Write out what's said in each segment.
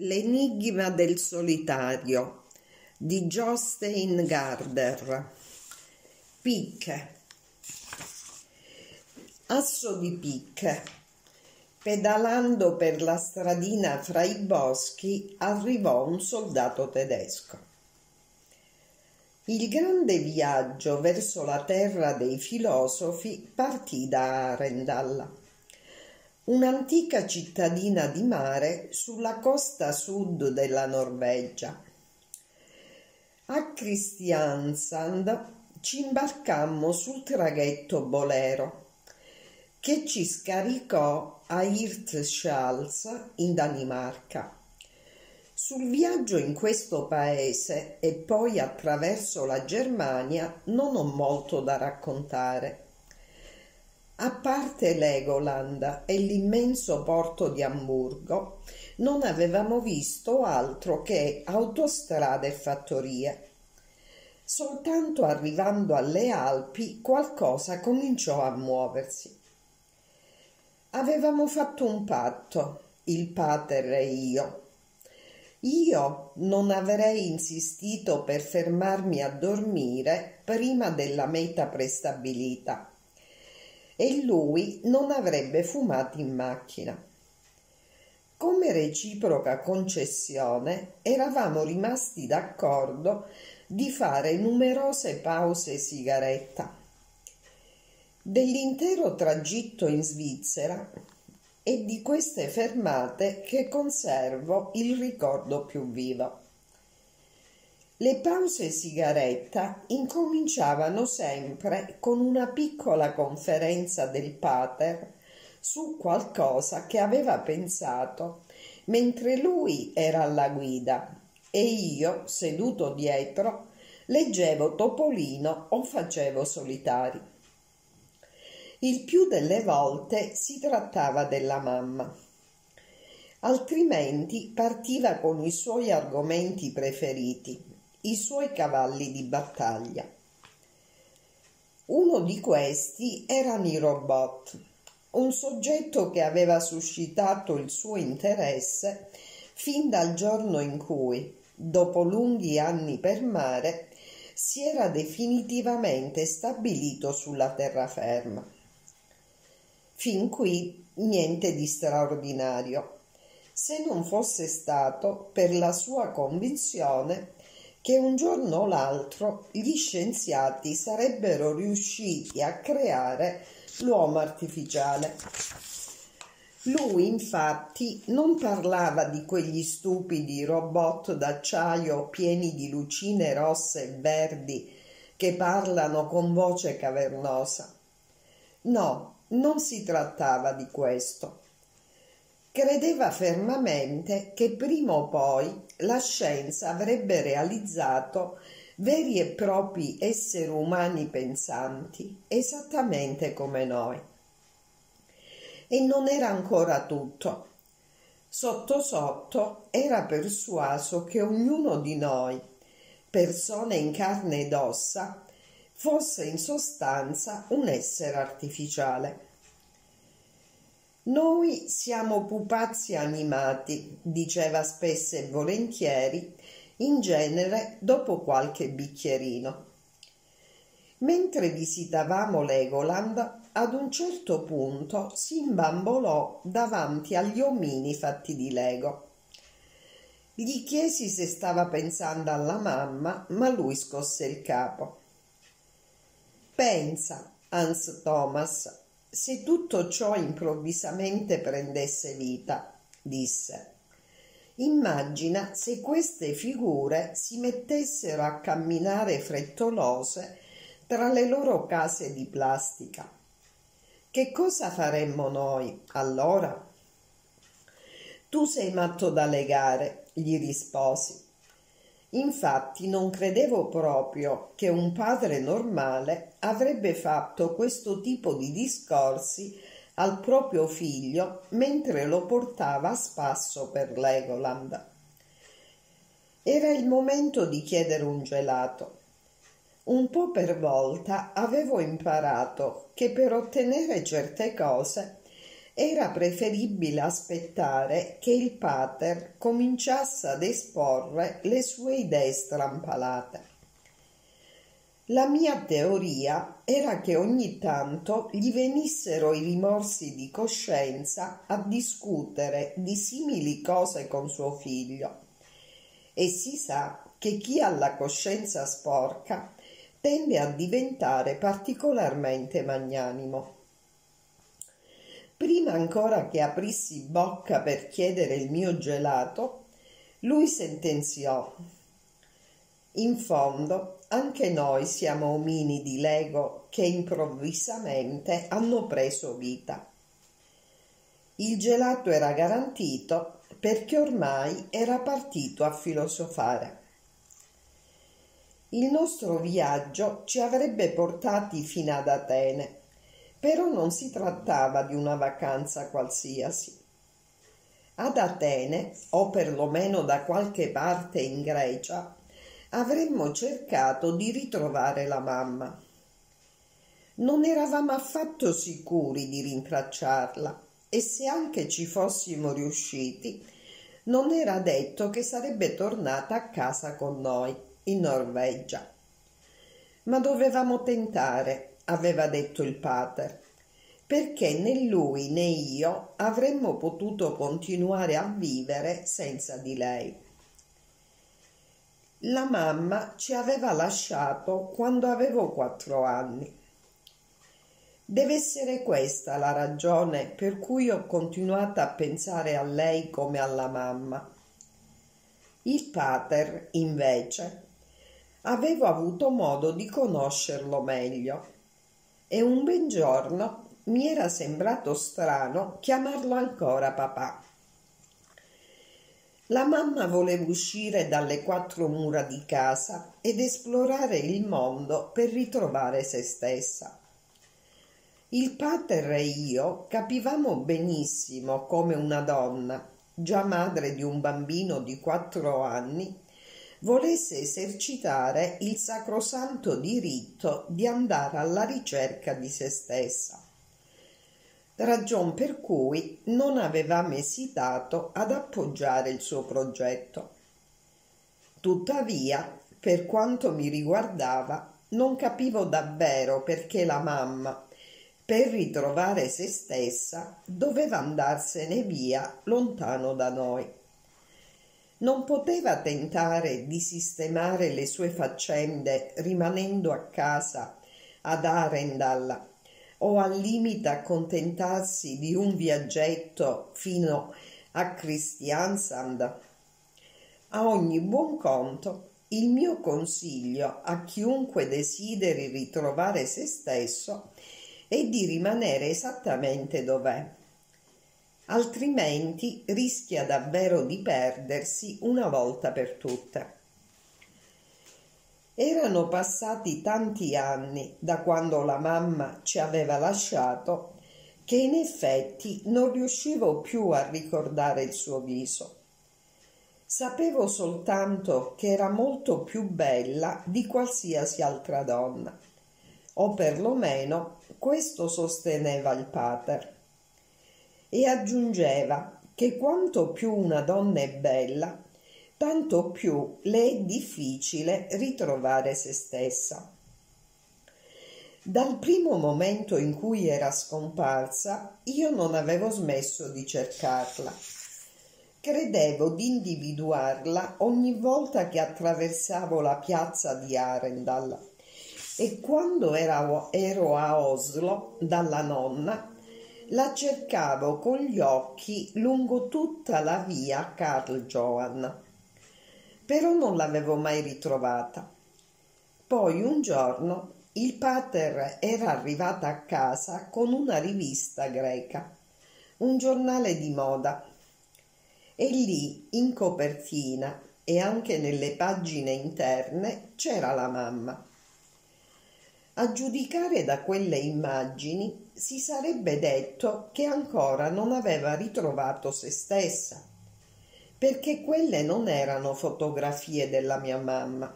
L'enigma del solitario di Jostein Garder. Picche. Asso di picche. Pedalando per la stradina fra i boschi arrivò un soldato tedesco. Il grande viaggio verso la terra dei filosofi partì da Arendal un'antica cittadina di mare sulla costa sud della Norvegia. A Kristiansand ci imbarcammo sul traghetto Bolero che ci scaricò a Hirtshals in Danimarca. Sul viaggio in questo paese e poi attraverso la Germania non ho molto da raccontare a parte Legoland e l'immenso porto di Amburgo, non avevamo visto altro che autostrade e fattorie. Soltanto arrivando alle Alpi qualcosa cominciò a muoversi. Avevamo fatto un patto, il pater e io. Io non avrei insistito per fermarmi a dormire prima della meta prestabilita e lui non avrebbe fumato in macchina. Come reciproca concessione eravamo rimasti d'accordo di fare numerose pause sigaretta. Dell'intero tragitto in Svizzera e di queste fermate che conservo il ricordo più vivo. Le pause sigaretta incominciavano sempre con una piccola conferenza del pater su qualcosa che aveva pensato mentre lui era alla guida e io, seduto dietro, leggevo Topolino o facevo solitari. Il più delle volte si trattava della mamma. Altrimenti partiva con i suoi argomenti preferiti i suoi cavalli di battaglia. Uno di questi erano i robot, un soggetto che aveva suscitato il suo interesse fin dal giorno in cui, dopo lunghi anni per mare, si era definitivamente stabilito sulla terraferma. Fin qui niente di straordinario, se non fosse stato per la sua convinzione che un giorno o l'altro gli scienziati sarebbero riusciti a creare l'uomo artificiale. Lui infatti non parlava di quegli stupidi robot d'acciaio pieni di lucine rosse e verdi che parlano con voce cavernosa. No, non si trattava di questo. Credeva fermamente che prima o poi la scienza avrebbe realizzato veri e propri esseri umani pensanti, esattamente come noi. E non era ancora tutto. Sotto sotto era persuaso che ognuno di noi, persone in carne ed ossa, fosse in sostanza un essere artificiale. Noi siamo pupazzi animati, diceva spesso e volentieri, in genere dopo qualche bicchierino. Mentre visitavamo Legoland, ad un certo punto si imbambolò davanti agli omini fatti di Lego. Gli chiesi se stava pensando alla mamma, ma lui scosse il capo. Pensa, Hans Thomas, se tutto ciò improvvisamente prendesse vita, disse. Immagina se queste figure si mettessero a camminare frettolose tra le loro case di plastica. Che cosa faremmo noi allora? Tu sei matto da legare, gli risposi. Infatti non credevo proprio che un padre normale avrebbe fatto questo tipo di discorsi al proprio figlio mentre lo portava a spasso per Legoland. Era il momento di chiedere un gelato. Un po' per volta avevo imparato che per ottenere certe cose era preferibile aspettare che il pater cominciasse ad esporre le sue idee strampalate. La mia teoria era che ogni tanto gli venissero i rimorsi di coscienza a discutere di simili cose con suo figlio. E si sa che chi ha la coscienza sporca tende a diventare particolarmente magnanimo. Prima ancora che aprissi bocca per chiedere il mio gelato, lui sentenziò in fondo anche noi siamo omini di Lego che improvvisamente hanno preso vita. Il gelato era garantito perché ormai era partito a filosofare. Il nostro viaggio ci avrebbe portati fino ad Atene però non si trattava di una vacanza qualsiasi. Ad Atene, o perlomeno da qualche parte in Grecia, avremmo cercato di ritrovare la mamma. Non eravamo affatto sicuri di rintracciarla e se anche ci fossimo riusciti, non era detto che sarebbe tornata a casa con noi, in Norvegia. Ma dovevamo tentare aveva detto il pater, perché né lui né io avremmo potuto continuare a vivere senza di lei. La mamma ci aveva lasciato quando avevo quattro anni. Deve essere questa la ragione per cui ho continuato a pensare a lei come alla mamma. Il pater, invece, avevo avuto modo di conoscerlo meglio e un bel giorno mi era sembrato strano chiamarlo ancora papà. La mamma voleva uscire dalle quattro mura di casa ed esplorare il mondo per ritrovare se stessa. Il pater e io capivamo benissimo come una donna, già madre di un bambino di quattro anni, volesse esercitare il sacrosanto diritto di andare alla ricerca di se stessa. Ragion per cui non avevamo esitato ad appoggiare il suo progetto. Tuttavia, per quanto mi riguardava, non capivo davvero perché la mamma, per ritrovare se stessa, doveva andarsene via lontano da noi non poteva tentare di sistemare le sue faccende rimanendo a casa ad Arendal o al limite accontentarsi di un viaggetto fino a Christiansand. A ogni buon conto, il mio consiglio a chiunque desideri ritrovare se stesso è di rimanere esattamente dov'è altrimenti rischia davvero di perdersi una volta per tutte. Erano passati tanti anni da quando la mamma ci aveva lasciato che in effetti non riuscivo più a ricordare il suo viso. Sapevo soltanto che era molto più bella di qualsiasi altra donna, o perlomeno questo sosteneva il pater e aggiungeva che quanto più una donna è bella, tanto più le è difficile ritrovare se stessa. Dal primo momento in cui era scomparsa, io non avevo smesso di cercarla. Credevo di individuarla ogni volta che attraversavo la piazza di Arendal e quando ero, a Oslo dalla nonna la cercavo con gli occhi lungo tutta la via Carl Johan, però non l'avevo mai ritrovata. Poi un giorno il pater era arrivato a casa con una rivista greca, un giornale di moda, e lì in copertina e anche nelle pagine interne c'era la mamma. A giudicare da quelle immagini si sarebbe detto che ancora non aveva ritrovato se stessa, perché quelle non erano fotografie della mia mamma.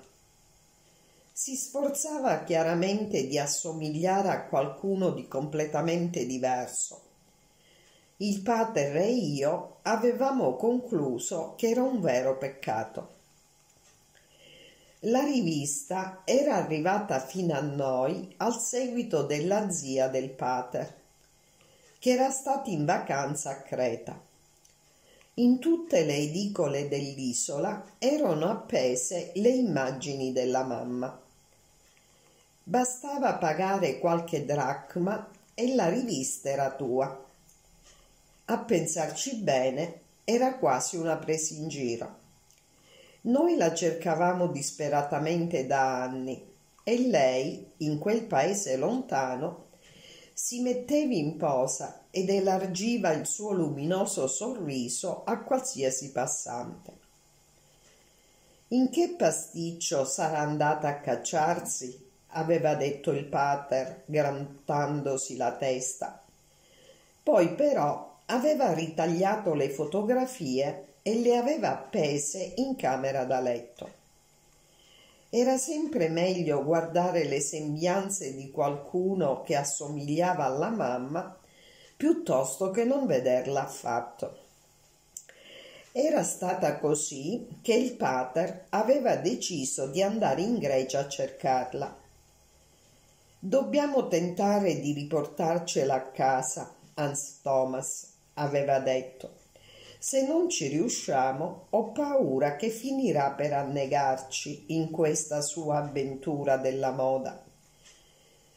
Si sforzava chiaramente di assomigliare a qualcuno di completamente diverso. il pater e io avevamo concluso che era un vero peccato. La rivista era arrivata fino a noi al seguito della zia del pater, che era stata in vacanza a Creta. In tutte le edicole dell'isola erano appese le immagini della mamma. Bastava pagare qualche dracma e la rivista era tua. A pensarci bene, era quasi una presa in giro. Noi la cercavamo disperatamente da anni e lei, in quel paese lontano, si metteva in posa ed elargiva il suo luminoso sorriso a qualsiasi passante. In che pasticcio sarà andata a cacciarsi? aveva detto il pater, grantandosi la testa. Poi però aveva ritagliato le fotografie e le aveva appese in camera da letto. Era sempre meglio guardare le sembianze di qualcuno che assomigliava alla mamma piuttosto che non vederla affatto. Era stata così che il pater aveva deciso di andare in Grecia a cercarla. Dobbiamo tentare di riportarcela a casa, Hans Thomas aveva detto. Se non ci riusciamo, ho paura che finirà per annegarci in questa sua avventura della moda.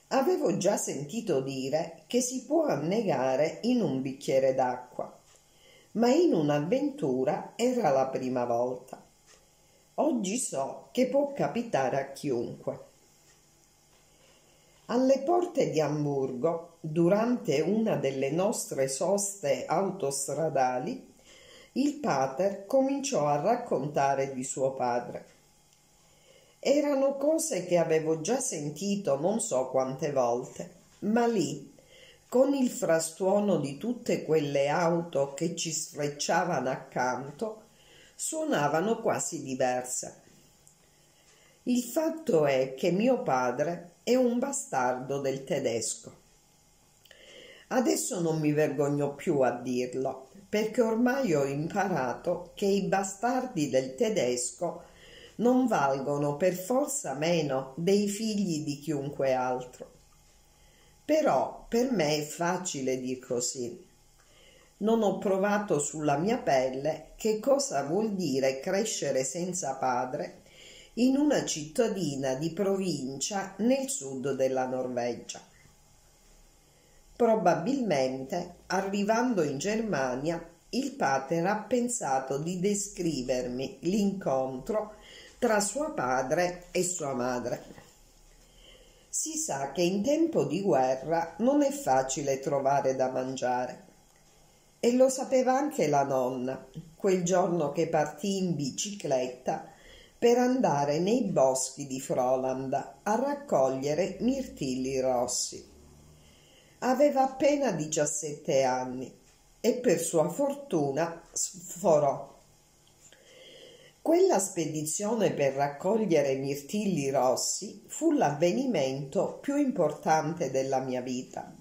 Avevo già sentito dire che si può annegare in un bicchiere d'acqua, ma in un'avventura era la prima volta. Oggi so che può capitare a chiunque. Alle porte di Amburgo, durante una delle nostre soste autostradali, il pater cominciò a raccontare di suo padre. Erano cose che avevo già sentito non so quante volte, ma lì, con il frastuono di tutte quelle auto che ci sfrecciavano accanto, suonavano quasi diverse. Il fatto è che mio padre è un bastardo del tedesco. Adesso non mi vergogno più a dirlo, perché ormai ho imparato che i bastardi del tedesco non valgono per forza meno dei figli di chiunque altro. Però per me è facile dir così. Non ho provato sulla mia pelle che cosa vuol dire crescere senza padre in una cittadina di provincia nel sud della Norvegia. Probabilmente, arrivando in Germania, il pater ha pensato di descrivermi l'incontro tra suo padre e sua madre. Si sa che in tempo di guerra non è facile trovare da mangiare. E lo sapeva anche la nonna, quel giorno che partì in bicicletta per andare nei boschi di Frolanda a raccogliere mirtilli rossi. Aveva appena 17 anni e per sua fortuna sforò. Quella spedizione per raccogliere mirtilli rossi fu l'avvenimento più importante della mia vita.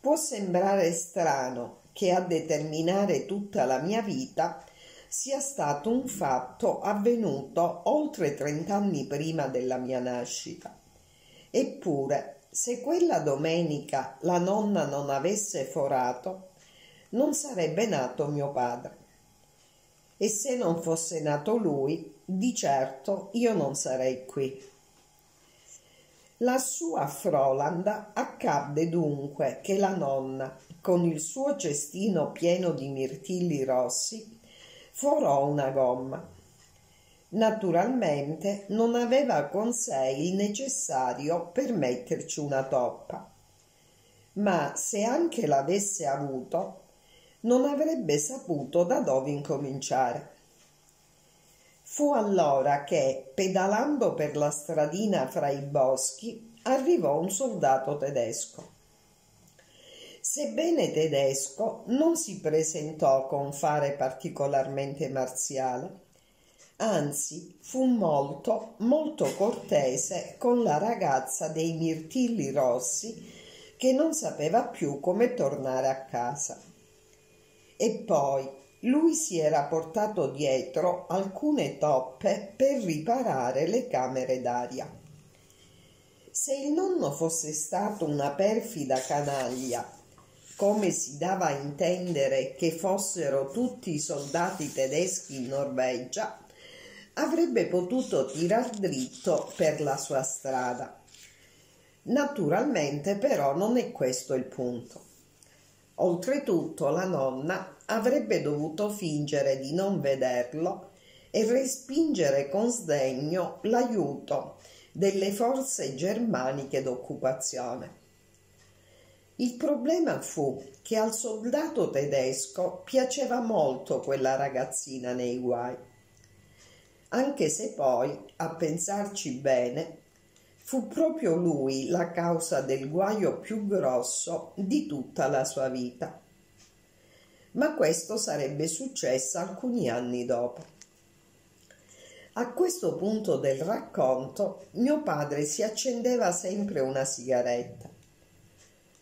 Può sembrare strano che a determinare tutta la mia vita sia stato un fatto avvenuto oltre trent'anni prima della mia nascita. Eppure se quella domenica la nonna non avesse forato, non sarebbe nato mio padre. E se non fosse nato lui, di certo io non sarei qui. Lassù a Frolanda accadde dunque che la nonna, con il suo cestino pieno di mirtilli rossi, forò una gomma Naturalmente non aveva con sé il necessario per metterci una toppa, ma se anche l'avesse avuto, non avrebbe saputo da dove incominciare. Fu allora che, pedalando per la stradina fra i boschi, arrivò un soldato tedesco. Sebbene tedesco, non si presentò con fare particolarmente marziale anzi fu molto molto cortese con la ragazza dei mirtilli rossi che non sapeva più come tornare a casa E poi lui si era portato dietro alcune toppe per riparare le camere d'aria. Se il nonno fosse stato una perfida canaglia, come si dava a intendere che fossero tutti i soldati tedeschi in Norvegia, avrebbe potuto tirar dritto per la sua strada. Naturalmente però non è questo il punto. Oltretutto la nonna avrebbe dovuto fingere di non vederlo e respingere con sdegno l'aiuto delle forze germaniche d'occupazione. Il problema fu che al soldato tedesco piaceva molto quella ragazzina nei guai, anche se poi, a pensarci bene, Fu proprio lui la causa del guaio più grosso di tutta la sua vita. Ma questo sarebbe successo alcuni anni dopo. A questo punto del racconto mio padre si accendeva sempre una sigaretta.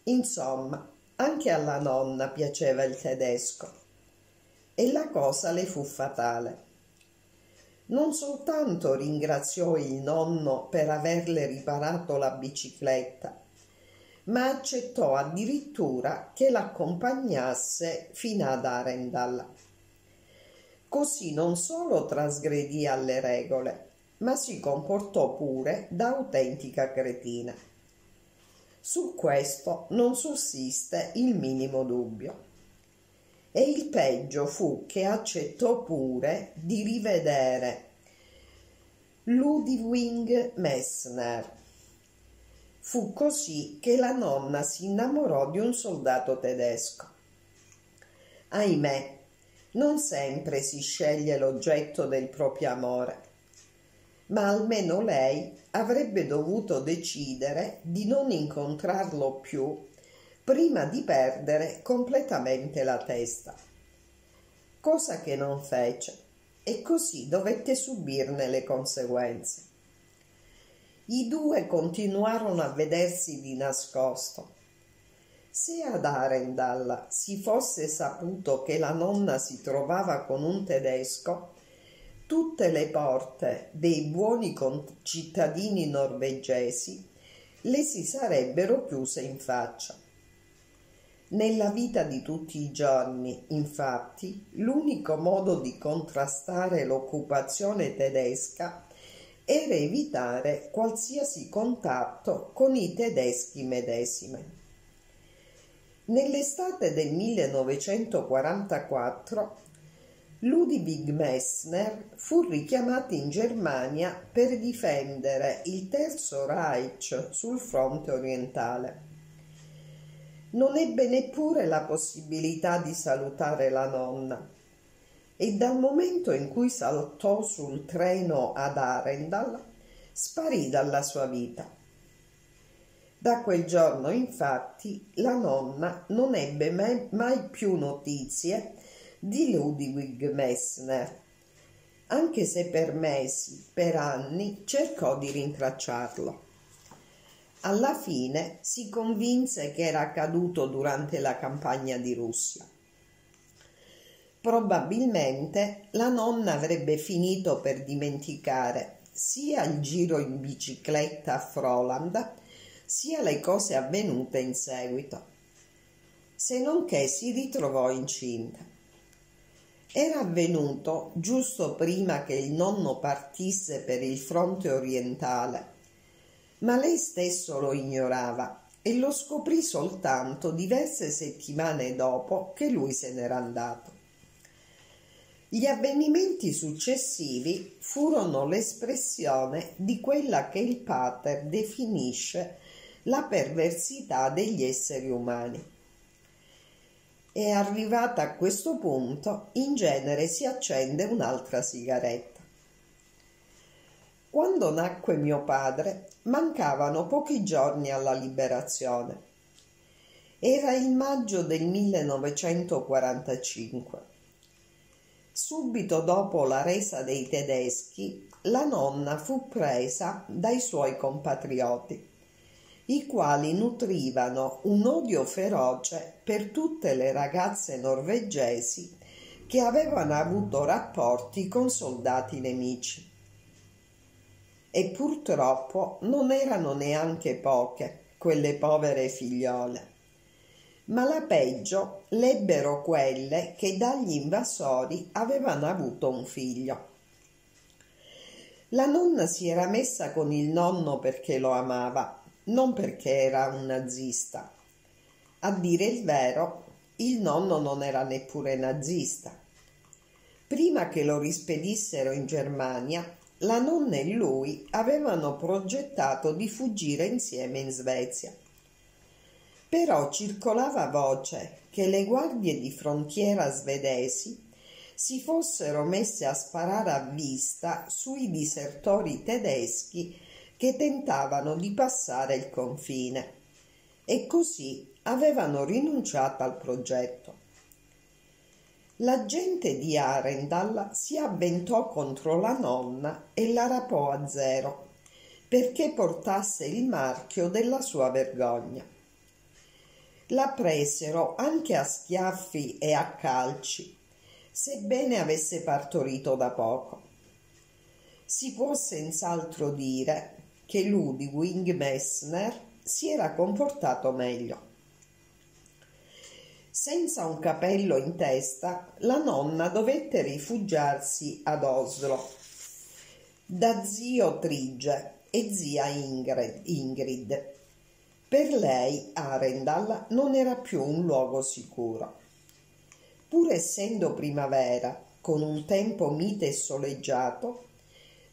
Insomma, anche alla nonna piaceva il tedesco e la cosa le fu fatale non soltanto ringraziò il nonno per averle riparato la bicicletta, ma accettò addirittura che l'accompagnasse fino ad Arendal. Così non solo trasgredì alle regole, ma si comportò pure da autentica cretina. Su questo non sussiste il minimo dubbio. E il peggio fu che accettò pure di rivedere Ludwig Messner. Fu così che la nonna si innamorò di un soldato tedesco. Ahimè, non sempre si sceglie l'oggetto del proprio amore, ma almeno lei avrebbe dovuto decidere di non incontrarlo più prima di perdere completamente la testa, cosa che non fece e così dovette subirne le conseguenze. I due continuarono a vedersi di nascosto. Se ad Arendal si fosse saputo che la nonna si trovava con un tedesco, tutte le porte dei buoni concittadini norvegesi le si sarebbero chiuse in faccia. Nella vita di tutti i giorni, infatti, l'unico modo di contrastare l'occupazione tedesca era evitare qualsiasi contatto con i tedeschi medesimi. Nell'estate del 1944 Ludwig Messner fu richiamato in Germania per difendere il Terzo Reich sul fronte orientale non ebbe neppure la possibilità di salutare la nonna e dal momento in cui saltò sul treno ad Arendal sparì dalla sua vita. Da quel giorno infatti la nonna non ebbe mai, mai più notizie di Ludwig Messner, anche se per mesi, per anni cercò di rintracciarlo. Alla fine si convinse che era accaduto durante la campagna di Russia. Probabilmente la nonna avrebbe finito per dimenticare sia il giro in bicicletta a Froland, sia le cose avvenute in seguito, se non che si ritrovò incinta. Era avvenuto giusto prima che il nonno partisse per il fronte orientale ma lei stesso lo ignorava e lo scoprì soltanto diverse settimane dopo che lui se n'era andato. Gli avvenimenti successivi furono l'espressione di quella che il pater definisce la perversità degli esseri umani. E arrivata a questo punto, in genere si accende un'altra sigaretta. Quando nacque mio padre, mancavano pochi giorni alla liberazione. Era il maggio del 1945. Subito dopo la resa dei tedeschi, la nonna fu presa dai suoi compatrioti, i quali nutrivano un odio feroce per tutte le ragazze norvegesi che avevano avuto rapporti con soldati nemici. E purtroppo non erano neanche poche quelle povere figliole. Ma la peggio l'ebbero quelle che dagli invasori avevano avuto un figlio. La nonna si era messa con il nonno perché lo amava, non perché era un nazista. A dire il vero, il nonno non era neppure nazista. Prima che lo rispedissero in Germania, la nonna e lui avevano progettato di fuggire insieme in Svezia. Però circolava voce che le guardie di frontiera svedesi si fossero messe a sparare a vista sui disertori tedeschi che tentavano di passare il confine e così avevano rinunciato al progetto. La gente di Arendal si avventò contro la nonna e la rapò a zero perché portasse il marchio della sua vergogna. La presero anche a schiaffi e a calci, sebbene avesse partorito da poco. Si può senz'altro dire che Ludwig Messner si era comportato meglio. Senza un capello in testa, la nonna dovette rifugiarsi ad Oslo da zio Trige e zia Ingrid. Per lei Arendal non era più un luogo sicuro. Pur essendo primavera, con un tempo mite e soleggiato,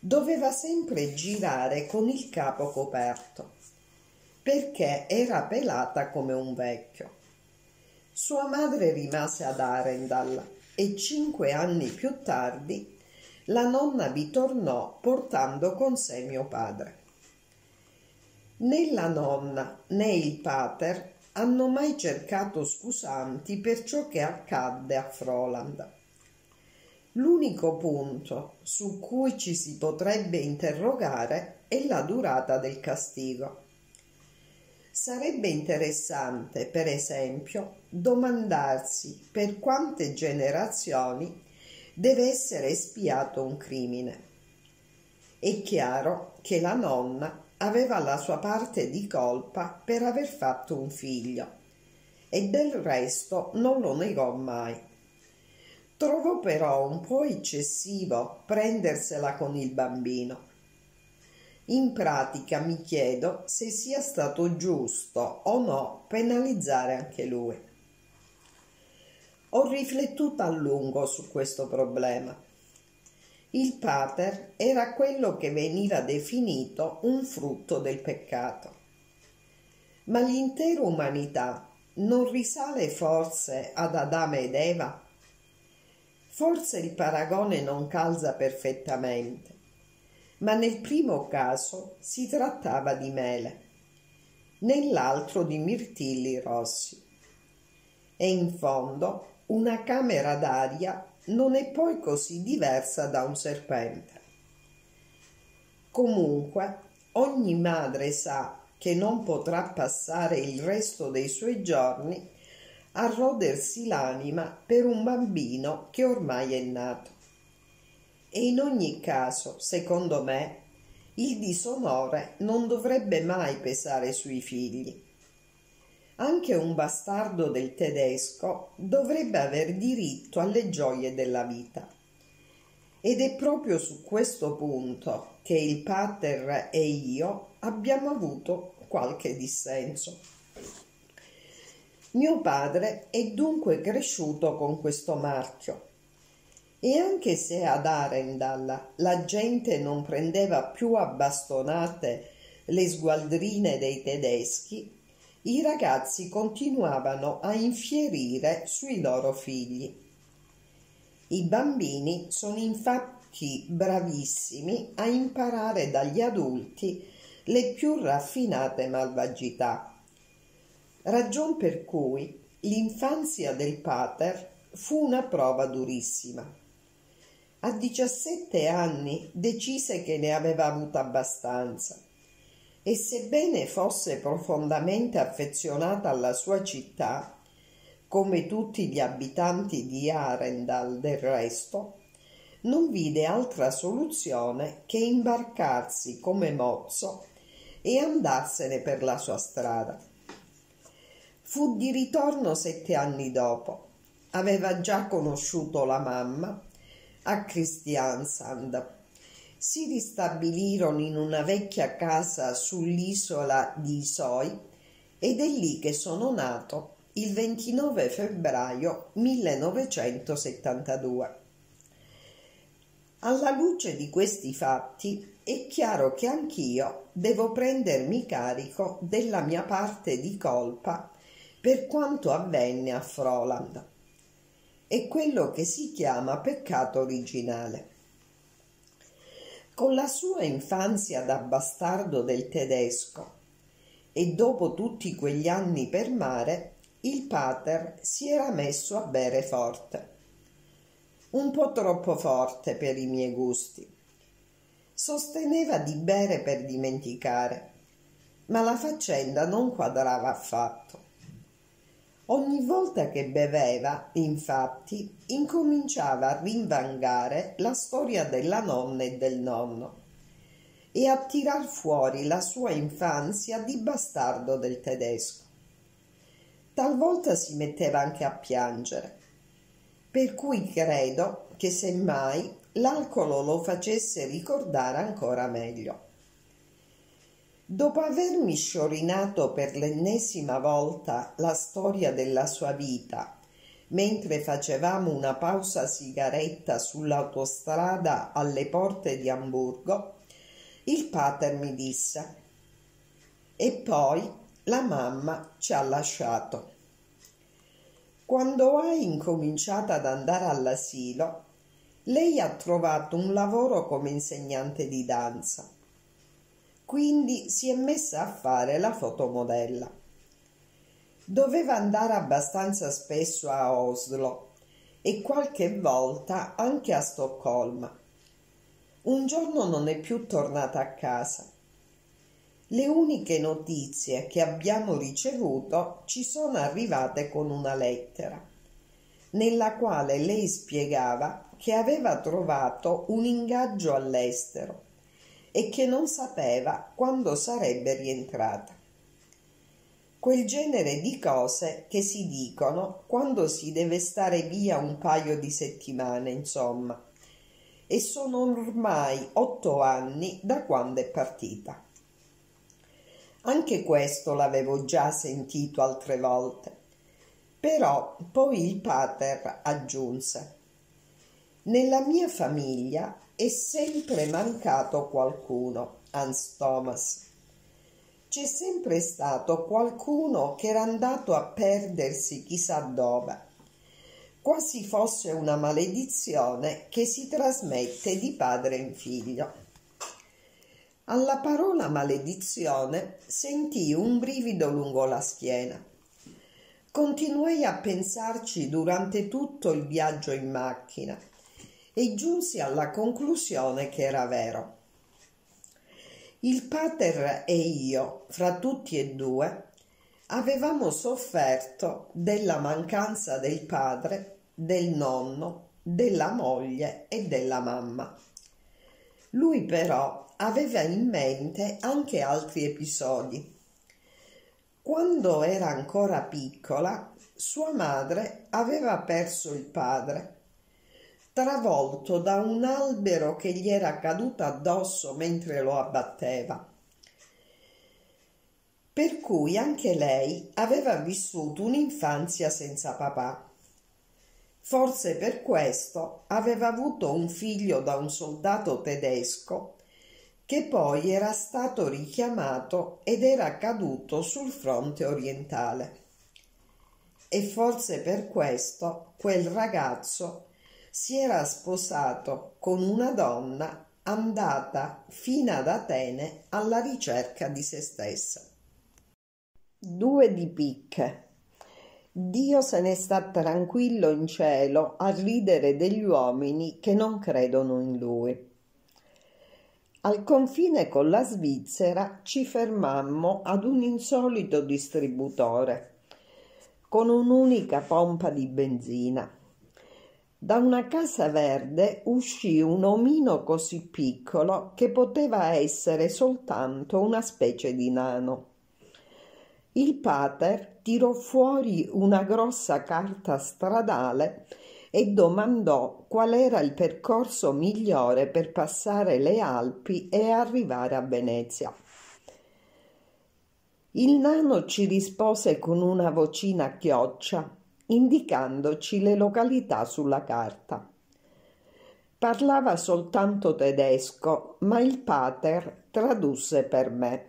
doveva sempre girare con il capo coperto, perché era pelata come un vecchio. Sua madre rimase ad Arendal e cinque anni più tardi la nonna vi tornò portando con sé mio padre. Né la nonna né il pater hanno mai cercato scusanti per ciò che accadde a Froland. L'unico punto su cui ci si potrebbe interrogare è la durata del castigo. Sarebbe interessante, per esempio, domandarsi per quante generazioni deve essere espiato un crimine. È chiaro che la nonna aveva la sua parte di colpa per aver fatto un figlio e del resto non lo negò mai. Trovo però un po' eccessivo prendersela con il bambino in pratica mi chiedo se sia stato giusto o no penalizzare anche lui. Ho riflettuto a lungo su questo problema. Il pater era quello che veniva definito un frutto del peccato. Ma l'intera umanità non risale forse ad Adamo ed Eva? Forse il paragone non calza perfettamente ma nel primo caso si trattava di mele, nell'altro di mirtilli rossi. E in fondo una camera d'aria non è poi così diversa da un serpente. Comunque, ogni madre sa che non potrà passare il resto dei suoi giorni a rodersi l'anima per un bambino che ormai è nato e in ogni caso, secondo me, il disonore non dovrebbe mai pesare sui figli. Anche un bastardo del tedesco dovrebbe aver diritto alle gioie della vita. Ed è proprio su questo punto che il pater e io abbiamo avuto qualche dissenso. Mio padre è dunque cresciuto con questo marchio e anche se ad Arendal la gente non prendeva più a bastonate le sgualdrine dei tedeschi, i ragazzi continuavano a infierire sui loro figli. I bambini sono infatti bravissimi a imparare dagli adulti le più raffinate malvagità, ragion per cui l'infanzia del pater fu una prova durissima. A 17 anni decise che ne aveva avuta abbastanza. E sebbene fosse profondamente affezionata alla sua città, come tutti gli abitanti di Arendal del resto, non vide altra soluzione che imbarcarsi come mozzo e andarsene per la sua strada. Fu di ritorno sette anni dopo. Aveva già conosciuto la mamma a Kristiansand. Si ristabilirono in una vecchia casa sull'isola di Isoi ed è lì che sono nato il 29 febbraio 1972. Alla luce di questi fatti è chiaro che anch'io devo prendermi carico della mia parte di colpa per quanto avvenne a Froland. È quello che si chiama peccato originale. Con la sua infanzia da bastardo del tedesco e dopo tutti quegli anni per mare, il pater si era messo a bere forte. Un po' troppo forte per i miei gusti. Sosteneva di bere per dimenticare, ma la faccenda non quadrava affatto. Ogni volta che beveva, infatti, incominciava a rinvangare la storia della nonna e del nonno e a tirar fuori la sua infanzia di bastardo del tedesco. Talvolta si metteva anche a piangere, per cui credo che semmai l'alcolo lo facesse ricordare ancora meglio. Dopo avermi sciorinato per l'ennesima volta la storia della sua vita, mentre facevamo una pausa sigaretta sull'autostrada alle porte di Amburgo, il pater mi disse e poi la mamma ci ha lasciato. Quando hai incominciato ad andare all'asilo, lei ha trovato un lavoro come insegnante di danza. Quindi si è messa a fare la fotomodella. Doveva andare abbastanza spesso a Oslo e qualche volta anche a Stoccolma. Un giorno non è più tornata a casa le uniche notizie che abbiamo ricevuto ci sono arrivate con una lettera, nella quale lei spiegava che aveva trovato un ingaggio all'estero e che non sapeva quando sarebbe rientrata. Quel genere di cose che si dicono quando si deve stare via un paio di settimane, insomma. E sono ormai otto anni da quando è partita. Anche questo l'avevo già sentito altre volte. Però poi il pater aggiunse Nella mia famiglia è sempre mancato qualcuno, Hans Thomas. C'è sempre stato qualcuno che era andato a perdersi chissà dove, quasi fosse una maledizione che si trasmette di padre in figlio. Alla parola maledizione sentii un brivido lungo la schiena. Continuai a pensarci durante tutto il viaggio in macchina e giunsi alla conclusione che era vero. Il pater e io, fra tutti e due, avevamo sofferto della mancanza del padre, del nonno, della moglie e della mamma. Lui però aveva in mente anche altri episodi. Quando era ancora piccola, sua madre aveva perso il padre, travolto da un albero che gli era caduto addosso mentre lo abbatteva. Per cui anche lei aveva vissuto un'infanzia senza papà. Forse per questo aveva avuto un figlio da un soldato tedesco che poi era stato richiamato ed era caduto sul fronte orientale. E forse per questo quel ragazzo si era sposato con una donna andata fino ad Atene alla ricerca di se stessa. Due di picche. Dio se ne sta tranquillo in cielo a ridere degli uomini che non credono in lui. Al confine con la Svizzera ci fermammo ad un insolito distributore con un'unica pompa di benzina. Da una casa verde uscì un omino così piccolo che poteva essere soltanto una specie di nano. Il pater tirò fuori una grossa carta stradale e domandò qual era il percorso migliore per passare le Alpi e arrivare a Venezia. Il nano ci rispose con una vocina chioccia, indicandoci le località sulla carta. Parlava soltanto tedesco, ma il pater tradusse per me.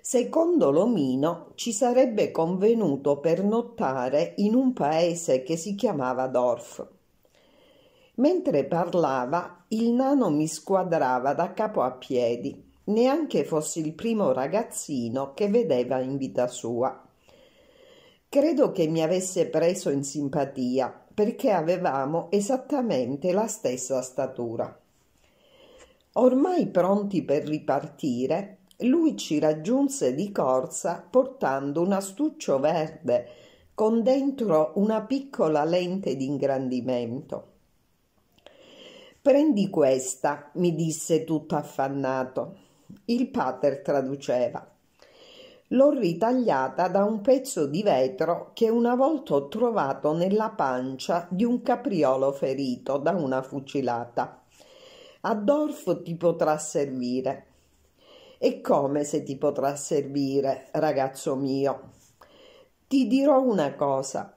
Secondo l'omino ci sarebbe convenuto pernottare in un paese che si chiamava Dorf. Mentre parlava, il nano mi squadrava da capo a piedi, neanche fossi il primo ragazzino che vedeva in vita sua. Credo che mi avesse preso in simpatia, perché avevamo esattamente la stessa statura. Ormai pronti per ripartire, lui ci raggiunse di corsa portando un astuccio verde con dentro una piccola lente di ingrandimento. Prendi questa, mi disse tutto affannato. Il pater traduceva. L'ho ritagliata da un pezzo di vetro che una volta ho trovato nella pancia di un capriolo ferito da una fucilata. Adolfo ti potrà servire. E come se ti potrà servire, ragazzo mio? Ti dirò una cosa.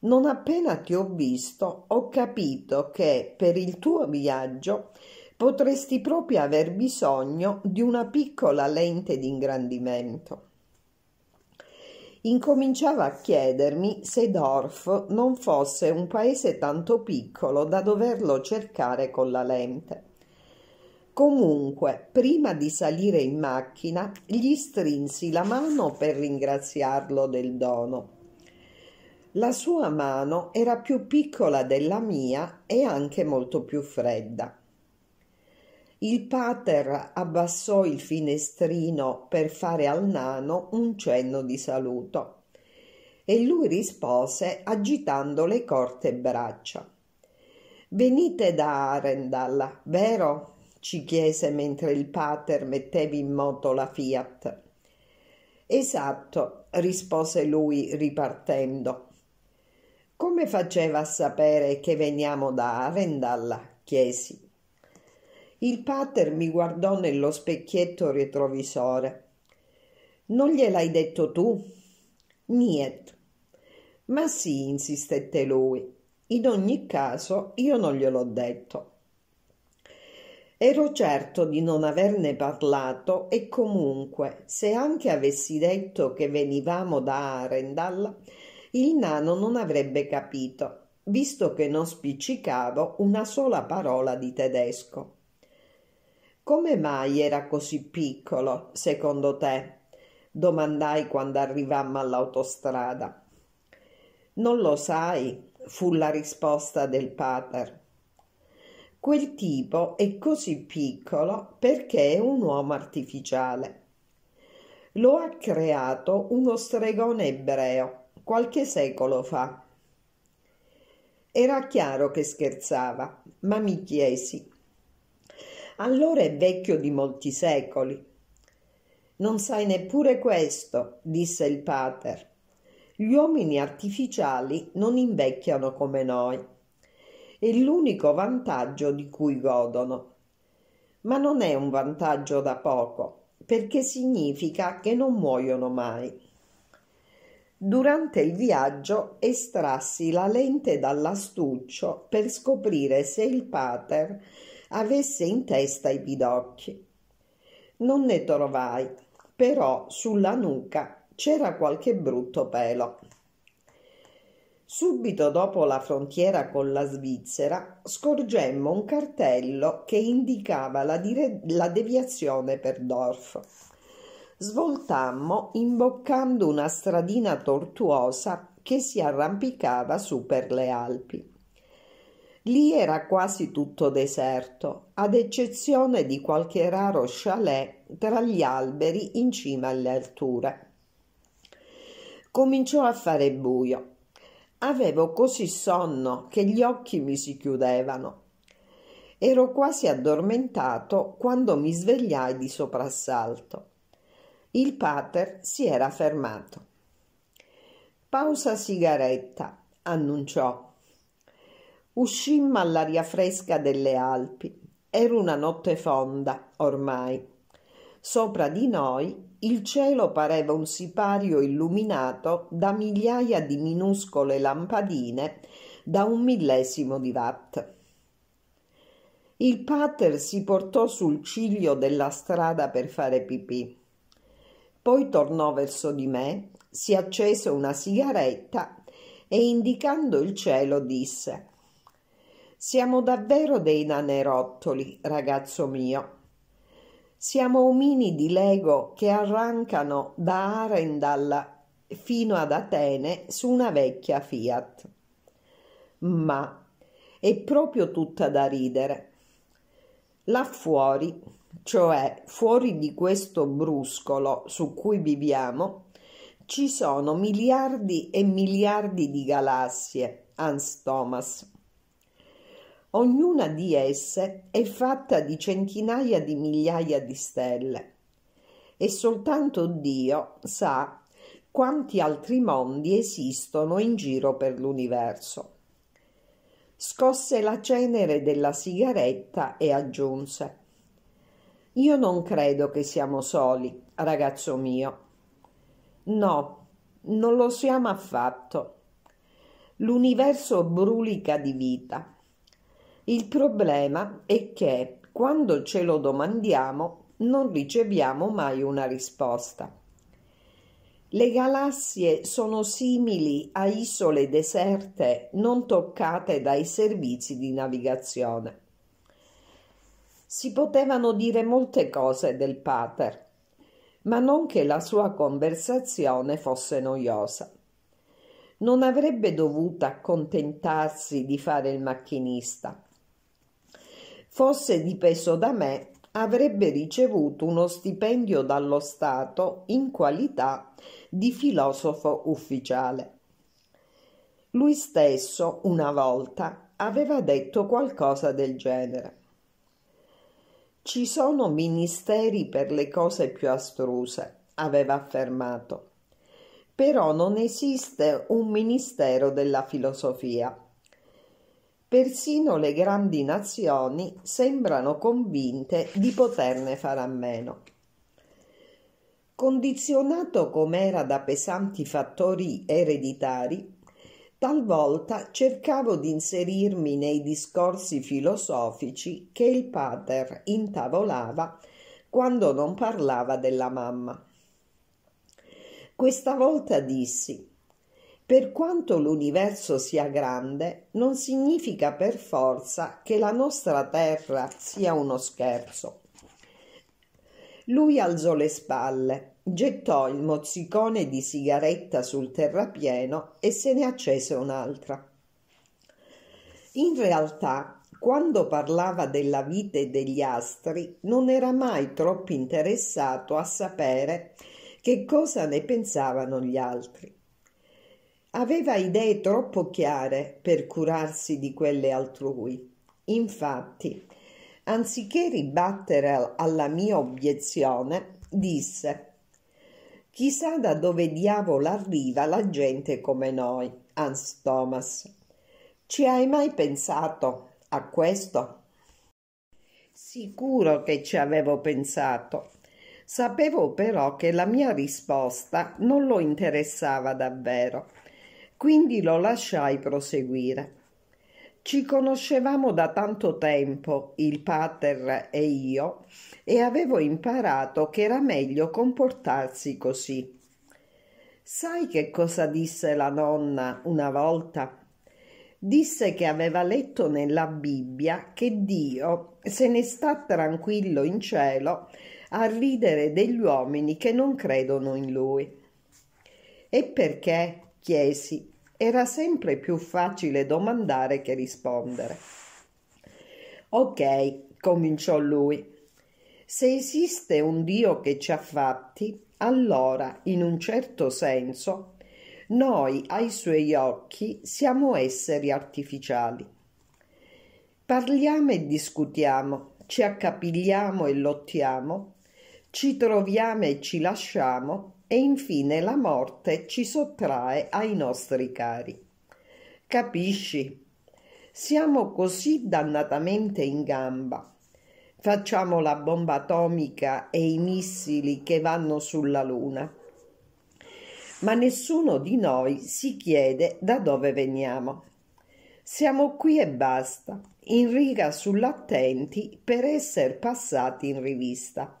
Non appena ti ho visto, ho capito che per il tuo viaggio potresti proprio aver bisogno di una piccola lente di ingrandimento. Incominciava a chiedermi se Dorf non fosse un paese tanto piccolo da doverlo cercare con la lente. Comunque, prima di salire in macchina, gli strinsi la mano per ringraziarlo del dono. La sua mano era più piccola della mia e anche molto più fredda. Il pater abbassò il finestrino per fare al nano un cenno di saluto e lui rispose agitando le corte braccia. Venite da Arendal, vero? ci chiese mentre il pater metteva in moto la Fiat. Esatto, rispose lui ripartendo. Come faceva a sapere che veniamo da Arendal? chiesi. Il pater mi guardò nello specchietto retrovisore. Non gliel'hai detto tu? Niet. Ma sì, insistette lui. In ogni caso io non gliel'ho detto. Ero certo di non averne parlato e comunque, se anche avessi detto che venivamo da Arendal, il nano non avrebbe capito, visto che non spiccicavo una sola parola di tedesco. Come mai era così piccolo, secondo te? domandai quando arrivammo all'autostrada. Non lo sai, fu la risposta del pater. Quel tipo è così piccolo perché è un uomo artificiale. Lo ha creato uno stregone ebreo qualche secolo fa. Era chiaro che scherzava, ma mi chiesi. Allora è vecchio di molti secoli. Non sai neppure questo, disse il pater. Gli uomini artificiali non invecchiano come noi è l'unico vantaggio di cui godono. Ma non è un vantaggio da poco, perché significa che non muoiono mai. Durante il viaggio estrassi la lente dall'astuccio per scoprire se il pater avesse in testa i pidocchi. Non ne trovai, però sulla nuca c'era qualche brutto pelo. Subito dopo la frontiera con la Svizzera scorgemmo un cartello che indicava la, dire- la deviazione per Dorf. Svoltammo imboccando una stradina tortuosa che si arrampicava su per le Alpi. Lì era quasi tutto deserto, ad eccezione di qualche raro chalet tra gli alberi in cima alle alture. Cominciò a fare buio. Avevo così sonno che gli occhi mi si chiudevano. Ero quasi addormentato quando mi svegliai di soprassalto. Il pater si era fermato. Pausa sigaretta, annunciò. Uscimmo all'aria fresca delle Alpi. Era una notte fonda, ormai. Sopra di noi il cielo pareva un sipario illuminato da migliaia di minuscole lampadine da un millesimo di watt. Il pater si portò sul ciglio della strada per fare pipì. Poi tornò verso di me, si accese una sigaretta e indicando il cielo disse siamo davvero dei nanerottoli, ragazzo mio. Siamo omini di Lego che arrancano da Arendal fino ad Atene su una vecchia Fiat. Ma è proprio tutta da ridere. Là fuori, cioè fuori di questo bruscolo su cui viviamo, ci sono miliardi e miliardi di galassie, Hans Thomas. Ognuna di esse è fatta di centinaia di migliaia di stelle e soltanto Dio sa quanti altri mondi esistono in giro per l'universo. Scosse la cenere della sigaretta e aggiunse Io non credo che siamo soli, ragazzo mio. No, non lo siamo affatto. L'universo brulica di vita il problema è che quando ce lo domandiamo non riceviamo mai una risposta. Le galassie sono simili a isole deserte non toccate dai servizi di navigazione. Si potevano dire molte cose del pater, ma non che la sua conversazione fosse noiosa. Non avrebbe dovuto accontentarsi di fare il macchinista fosse dipeso da me, avrebbe ricevuto uno stipendio dallo Stato in qualità di filosofo ufficiale. Lui stesso, una volta, aveva detto qualcosa del genere. Ci sono ministeri per le cose più astruse, aveva affermato. Però non esiste un ministero della filosofia Persino le grandi nazioni sembrano convinte di poterne fare a meno. Condizionato com'era da pesanti fattori ereditari, talvolta cercavo di inserirmi nei discorsi filosofici che il pater intavolava quando non parlava della mamma. Questa volta dissi per quanto l'universo sia grande, non significa per forza che la nostra terra sia uno scherzo. Lui alzò le spalle, gettò il mozzicone di sigaretta sul terrapieno e se ne accese un'altra. In realtà, quando parlava della vita e degli astri, non era mai troppo interessato a sapere che cosa ne pensavano gli altri. Aveva idee troppo chiare per curarsi di quelle altrui. Infatti, anziché ribattere alla mia obiezione, disse Chissà da dove diavolo arriva la gente come noi, Hans Thomas. Ci hai mai pensato a questo? Sicuro che ci avevo pensato. Sapevo però che la mia risposta non lo interessava davvero quindi lo lasciai proseguire. Ci conoscevamo da tanto tempo, il pater e io, e avevo imparato che era meglio comportarsi così. Sai che cosa disse la nonna una volta? Disse che aveva letto nella Bibbia che Dio se ne sta tranquillo in cielo a ridere degli uomini che non credono in lui. E perché? Chiesi. era sempre più facile domandare che rispondere. Ok, cominciò lui. Se esiste un Dio che ci ha fatti, allora, in un certo senso, noi ai suoi occhi siamo esseri artificiali. Parliamo e discutiamo, ci accapigliamo e lottiamo, ci troviamo e ci lasciamo e infine la morte ci sottrae ai nostri cari. Capisci? Siamo così dannatamente in gamba. Facciamo la bomba atomica e i missili che vanno sulla Luna. Ma nessuno di noi si chiede da dove veniamo. Siamo qui e basta, in riga sull'attenti per essere passati in rivista.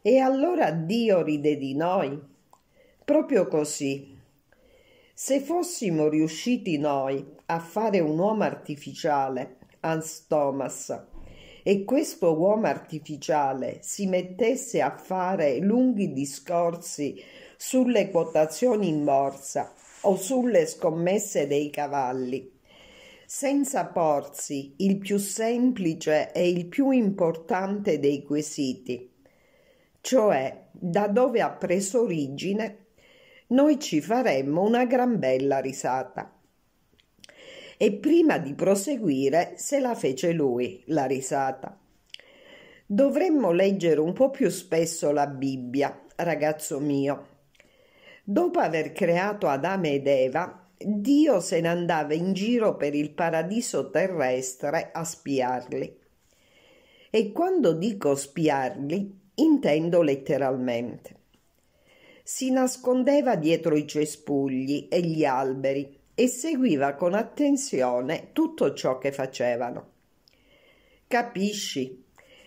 E allora Dio ride di noi? Proprio così. Se fossimo riusciti noi a fare un uomo artificiale, Hans Thomas, e questo uomo artificiale si mettesse a fare lunghi discorsi sulle quotazioni in borsa o sulle scommesse dei cavalli, senza porsi il più semplice e il più importante dei quesiti, cioè da dove ha preso origine, noi ci faremmo una gran bella risata. E prima di proseguire se la fece lui, la risata. Dovremmo leggere un po' più spesso la Bibbia, ragazzo mio. Dopo aver creato Adamo ed Eva, Dio se ne andava in giro per il paradiso terrestre a spiarli. E quando dico spiarli, intendo letteralmente. Si nascondeva dietro i cespugli e gli alberi e seguiva con attenzione tutto ciò che facevano. Capisci?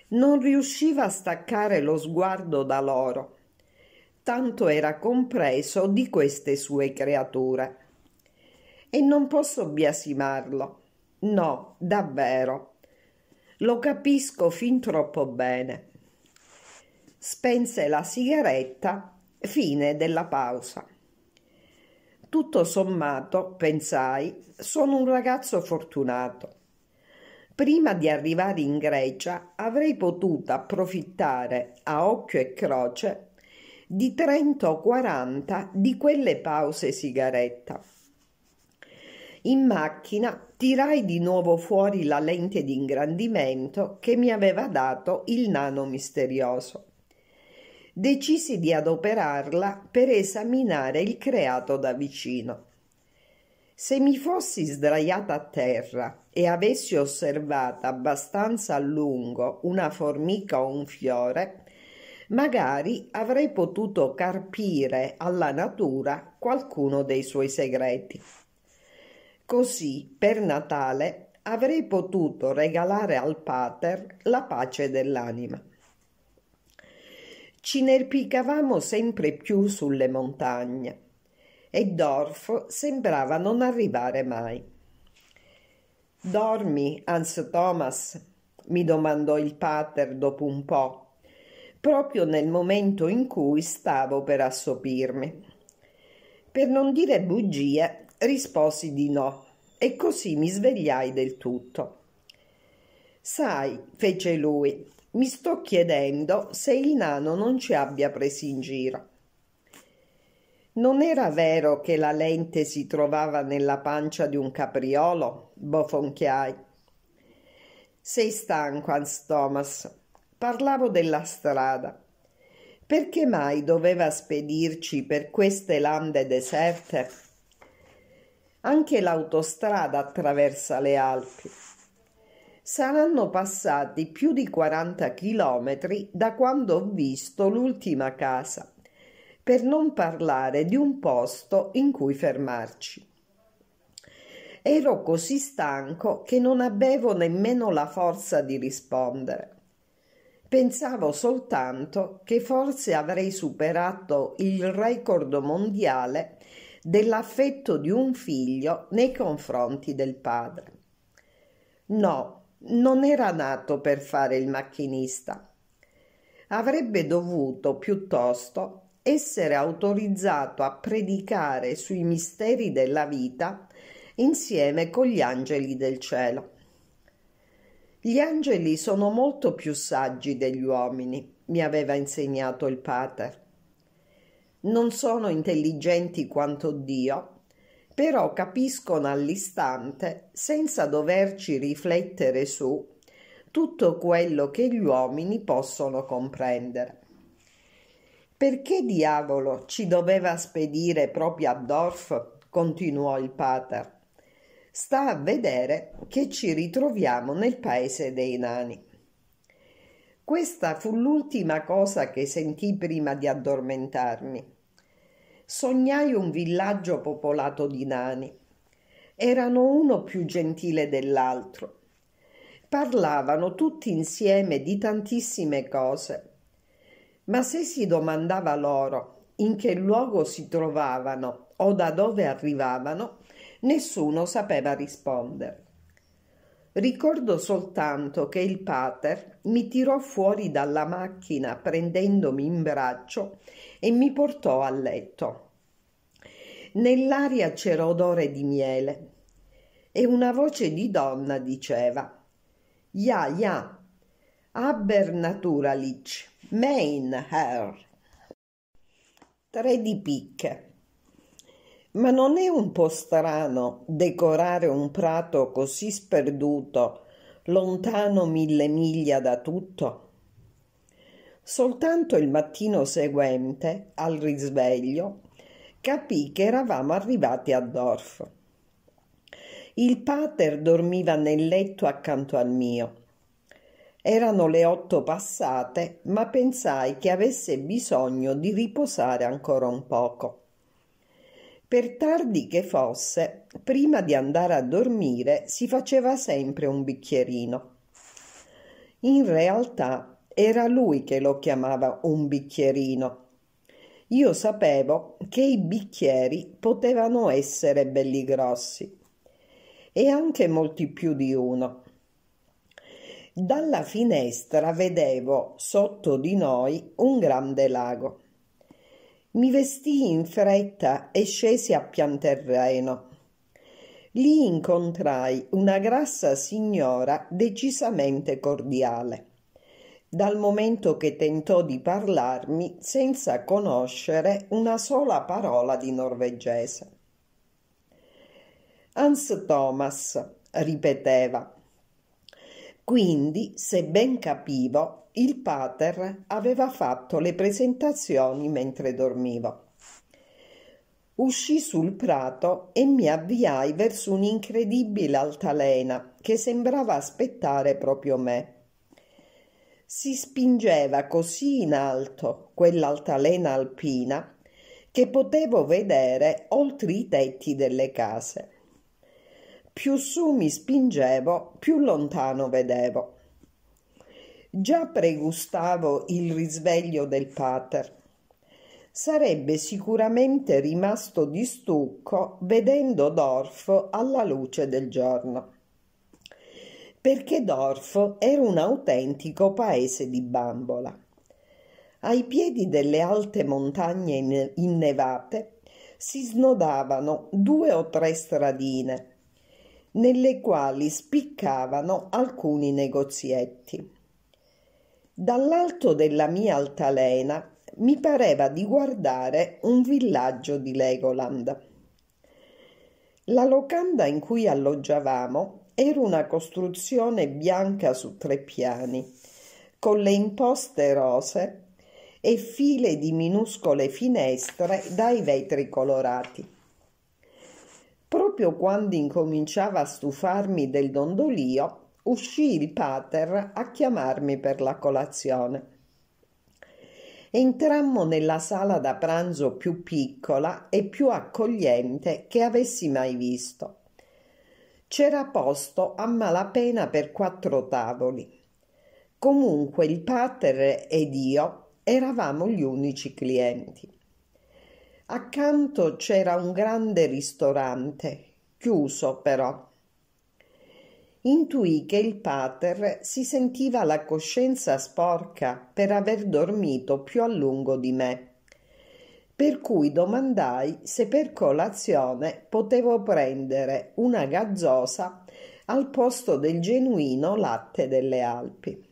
Non riusciva a staccare lo sguardo da loro, tanto era compreso di queste sue creature. E non posso biasimarlo. No, davvero. Lo capisco fin troppo bene. Spense la sigaretta, fine della pausa. Tutto sommato, pensai, sono un ragazzo fortunato. Prima di arrivare in Grecia avrei potuto approfittare a occhio e croce di 30 o 40 di quelle pause sigaretta. In macchina tirai di nuovo fuori la lente di ingrandimento che mi aveva dato il nano misterioso decisi di adoperarla per esaminare il creato da vicino. Se mi fossi sdraiata a terra e avessi osservata abbastanza a lungo una formica o un fiore, magari avrei potuto carpire alla natura qualcuno dei suoi segreti. Così, per Natale, avrei potuto regalare al Pater la pace dell'anima. Ci inerpicavamo sempre più sulle montagne e Dorf sembrava non arrivare mai. Dormi, Hans Thomas? mi domandò il pater dopo un po', proprio nel momento in cui stavo per assopirmi. Per non dire bugie, risposi di no e così mi svegliai del tutto. Sai, fece lui, mi sto chiedendo se il nano non ci abbia presi in giro. Non era vero che la lente si trovava nella pancia di un capriolo? bofonchiai. Sei stanco, Hans Thomas. Parlavo della strada. Perché mai doveva spedirci per queste lande deserte? Anche l'autostrada attraversa le Alpi saranno passati più di 40 chilometri da quando ho visto l'ultima casa, per non parlare di un posto in cui fermarci. Ero così stanco che non avevo nemmeno la forza di rispondere. Pensavo soltanto che forse avrei superato il record mondiale dell'affetto di un figlio nei confronti del padre. No, non era nato per fare il macchinista. Avrebbe dovuto piuttosto essere autorizzato a predicare sui misteri della vita insieme con gli angeli del cielo. Gli angeli sono molto più saggi degli uomini, mi aveva insegnato il pater. Non sono intelligenti quanto Dio, però capiscono all'istante, senza doverci riflettere su, tutto quello che gli uomini possono comprendere. Perché diavolo ci doveva spedire proprio a Dorf? continuò il pater. Sta a vedere che ci ritroviamo nel paese dei nani. Questa fu l'ultima cosa che sentii prima di addormentarmi. Sognai un villaggio popolato di nani. Erano uno più gentile dell'altro. Parlavano tutti insieme di tantissime cose ma se si domandava loro in che luogo si trovavano o da dove arrivavano, nessuno sapeva rispondere. Ricordo soltanto che il pater mi tirò fuori dalla macchina prendendomi in braccio e mi portò a letto. Nell'aria c'era odore di miele e una voce di donna diceva Ja, ja, aber naturlich. Main Hair. Tre di picche. Ma non è un po' strano decorare un prato così sperduto, lontano mille miglia da tutto? Soltanto il mattino seguente, al risveglio, capì che eravamo arrivati a Dorf. Il pater dormiva nel letto accanto al mio erano le otto passate, ma pensai che avesse bisogno di riposare ancora un poco. Per tardi che fosse, prima di andare a dormire si faceva sempre un bicchierino. In realtà era lui che lo chiamava un bicchierino. Io sapevo che i bicchieri potevano essere belli grossi e anche molti più di uno. Dalla finestra vedevo sotto di noi un grande lago. Mi vestii in fretta e scesi a pianterreno. Lì incontrai una grassa signora decisamente cordiale, dal momento che tentò di parlarmi senza conoscere una sola parola di norvegese. Hans Thomas ripeteva quindi, se ben capivo, il pater aveva fatto le presentazioni mentre dormivo. Uscì sul prato e mi avviai verso un'incredibile altalena che sembrava aspettare proprio me. Si spingeva così in alto quell'altalena alpina che potevo vedere oltre i tetti delle case. Più su mi spingevo, più lontano vedevo. Già pregustavo il risveglio del pater. Sarebbe sicuramente rimasto di stucco vedendo Dorf alla luce del giorno. Perché Dorf era un autentico paese di bambola. Ai piedi delle alte montagne innevate si snodavano due o tre stradine nelle quali spiccavano alcuni negozietti. Dall'alto della mia altalena mi pareva di guardare un villaggio di Legoland. La locanda in cui alloggiavamo era una costruzione bianca su tre piani, con le imposte rose e file di minuscole finestre dai vetri colorati. Proprio quando incominciava a stufarmi del dondolio, uscì il pater a chiamarmi per la colazione. Entrammo nella sala da pranzo più piccola e più accogliente che avessi mai visto. C'era posto a malapena per quattro tavoli. Comunque il pater ed io eravamo gli unici clienti. Accanto c'era un grande ristorante, chiuso però. Intuì che il pater si sentiva la coscienza sporca per aver dormito più a lungo di me per cui domandai se per colazione potevo prendere una gazzosa al posto del genuino latte delle Alpi.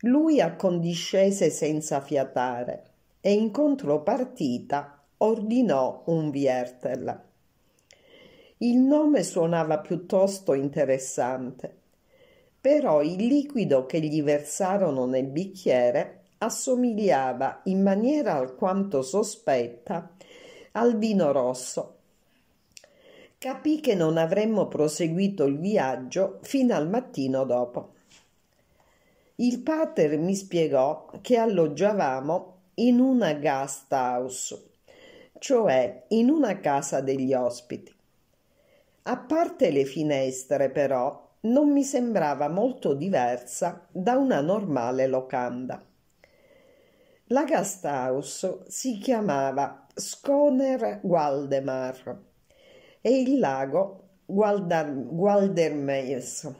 Lui accondiscese senza fiatare e in contropartita ordinò un Viertel. Il nome suonava piuttosto interessante, però il liquido che gli versarono nel bicchiere assomigliava in maniera alquanto sospetta al vino rosso. Capì che non avremmo proseguito il viaggio fino al mattino dopo. Il pater mi spiegò che alloggiavamo in una guest house, cioè in una casa degli ospiti. A parte le finestre, però, non mi sembrava molto diversa da una normale locanda. La guest house si chiamava Schoner Waldemar e il lago Gualdermeis.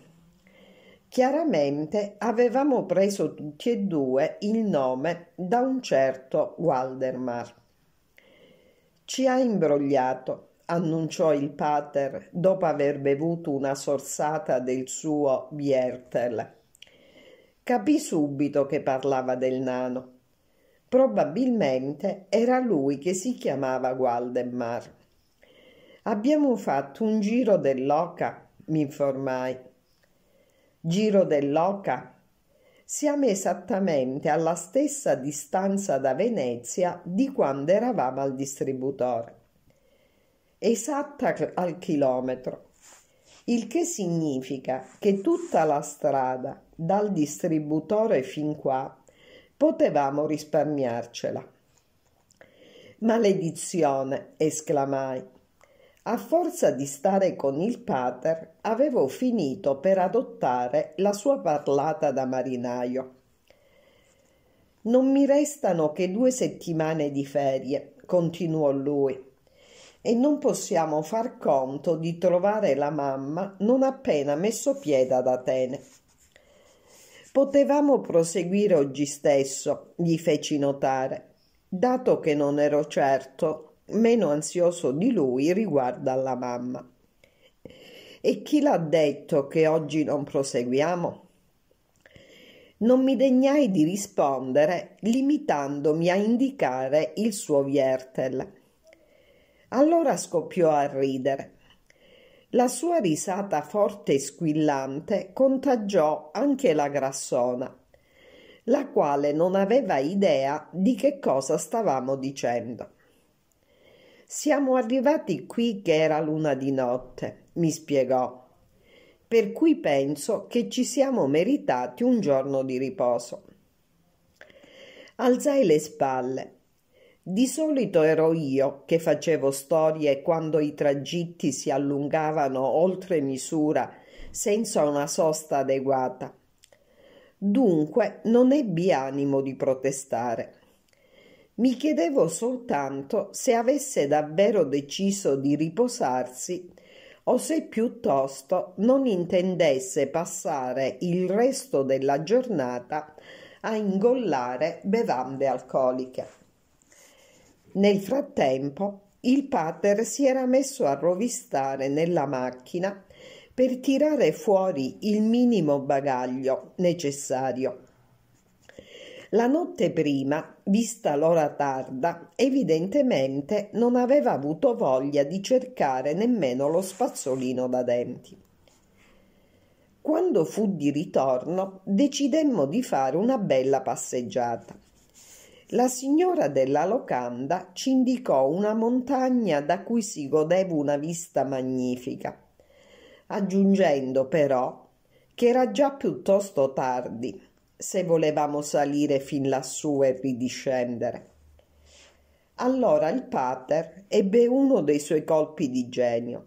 Chiaramente avevamo preso tutti e due il nome da un certo Waldemar. Ci ha imbrogliato annunciò il pater dopo aver bevuto una sorsata del suo Biertel. Capì subito che parlava del nano. Probabilmente era lui che si chiamava Waldemar. Abbiamo fatto un giro dell'oca, mi informai. Giro dell'oca? Siamo esattamente alla stessa distanza da Venezia di quando eravamo al distributore esatta al chilometro, il che significa che tutta la strada dal distributore fin qua potevamo risparmiarcela. Maledizione, esclamai. A forza di stare con il pater, avevo finito per adottare la sua parlata da marinaio. Non mi restano che due settimane di ferie, continuò lui e non possiamo far conto di trovare la mamma non appena messo piede ad Atene. Potevamo proseguire oggi stesso, gli feci notare, dato che non ero certo meno ansioso di lui riguardo alla mamma. E chi l'ha detto che oggi non proseguiamo? Non mi degnai di rispondere, limitandomi a indicare il suo Viertel. Allora scoppiò a ridere. La sua risata forte e squillante contagiò anche la grassona, la quale non aveva idea di che cosa stavamo dicendo. Siamo arrivati qui che era luna di notte, mi spiegò, per cui penso che ci siamo meritati un giorno di riposo. Alzai le spalle di solito ero io che facevo storie quando i tragitti si allungavano oltre misura senza una sosta adeguata. Dunque non ebbi animo di protestare. Mi chiedevo soltanto se avesse davvero deciso di riposarsi o se piuttosto non intendesse passare il resto della giornata a ingollare bevande alcoliche. Nel frattempo il pater si era messo a rovistare nella macchina per tirare fuori il minimo bagaglio necessario. La notte prima, vista l'ora tarda, evidentemente non aveva avuto voglia di cercare nemmeno lo spazzolino da denti. Quando fu di ritorno, decidemmo di fare una bella passeggiata. La signora della locanda ci indicò una montagna da cui si godeva una vista magnifica, aggiungendo però che era già piuttosto tardi se volevamo salire fin lassù e ridiscendere. Allora il pater ebbe uno dei suoi colpi di genio.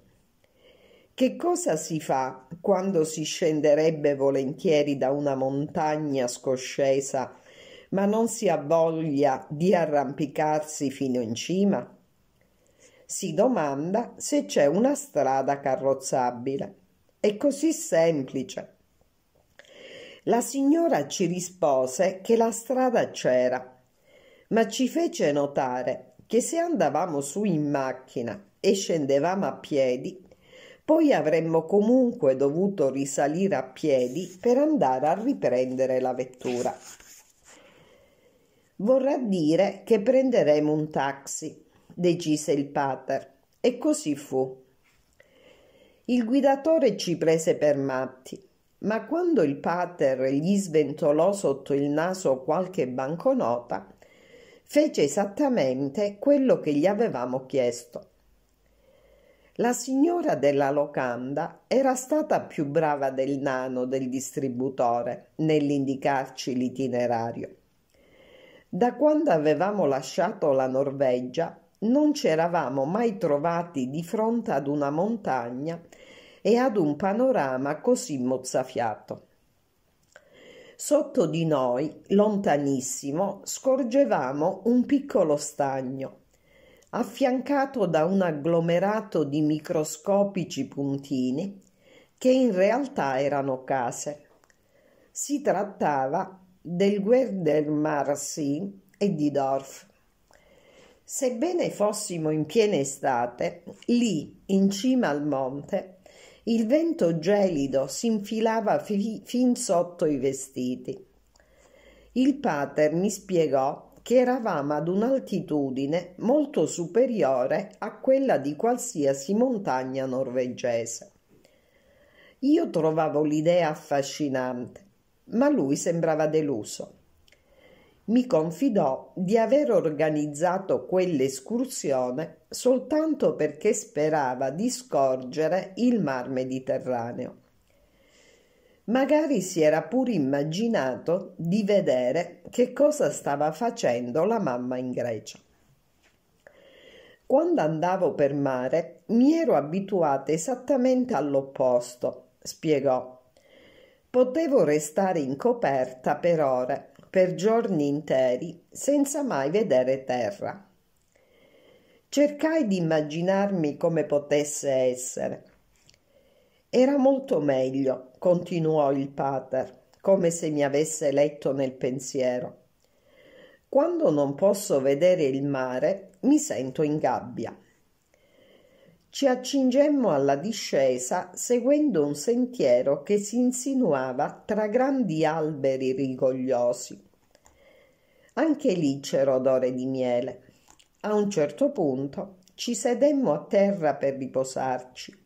Che cosa si fa quando si scenderebbe volentieri da una montagna scoscesa ma non si ha voglia di arrampicarsi fino in cima? Si domanda se c'è una strada carrozzabile. È così semplice. La signora ci rispose che la strada c'era. ma ci fece notare che se andavamo su in macchina e scendevamo a piedi, poi avremmo comunque dovuto risalire a piedi per andare a riprendere la vettura. Vorrà dire che prenderemo un taxi, decise il pater, e così fu. Il guidatore ci prese per matti, ma quando il pater gli sventolò sotto il naso qualche banconota, fece esattamente quello che gli avevamo chiesto. La signora della locanda era stata più brava del nano del distributore nell'indicarci l'itinerario. Da quando avevamo lasciato la Norvegia non ci eravamo mai trovati di fronte ad una montagna e ad un panorama così mozzafiato. Sotto di noi, lontanissimo, scorgevamo un piccolo stagno, affiancato da un agglomerato di microscopici puntini che in realtà erano case. Si trattava del Guerdermarsee e di Dorf. Sebbene fossimo in piena estate, lì, in cima al monte, il vento gelido si infilava fi- fin sotto i vestiti. Il pater mi spiegò che eravamo ad un'altitudine molto superiore a quella di qualsiasi montagna norvegese. Io trovavo l'idea affascinante, ma lui sembrava deluso. Mi confidò di aver organizzato quell'escursione soltanto perché sperava di scorgere il mar Mediterraneo. Magari si era pure immaginato di vedere che cosa stava facendo la mamma in Grecia. Quando andavo per mare mi ero abituata esattamente all'opposto, spiegò. Potevo restare in coperta per ore, per giorni interi, senza mai vedere terra. Cercai di immaginarmi come potesse essere era molto meglio, continuò il pater, come se mi avesse letto nel pensiero. Quando non posso vedere il mare, mi sento in gabbia. Ci accingemmo alla discesa seguendo un sentiero che si insinuava tra grandi alberi rigogliosi. Anche lì c'era odore di miele. A un certo punto ci sedemmo a terra per riposarci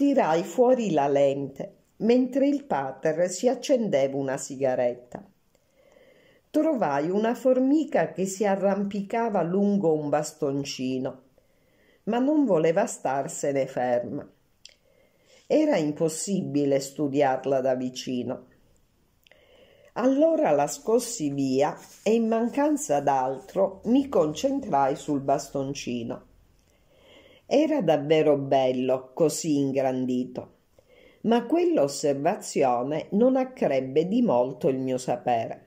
tirai fuori la lente mentre il pater si accendeva una sigaretta. Trovai una formica che si arrampicava lungo un bastoncino, ma non voleva starsene ferma. Era impossibile studiarla da vicino. Allora la scossi via e in mancanza d'altro mi concentrai sul bastoncino. Era davvero bello, così ingrandito. Ma quell'osservazione non accrebbe di molto il mio sapere.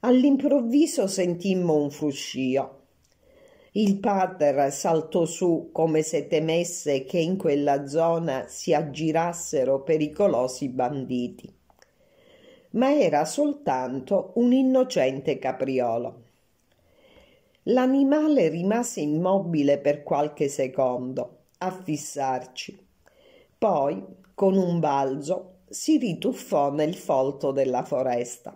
All'improvviso sentimmo un fruscio. Il pater saltò su come se temesse che in quella zona si aggirassero pericolosi banditi. Ma era soltanto un innocente capriolo. L'animale rimase immobile per qualche secondo, a fissarci. Poi, con un balzo, si rituffò nel folto della foresta.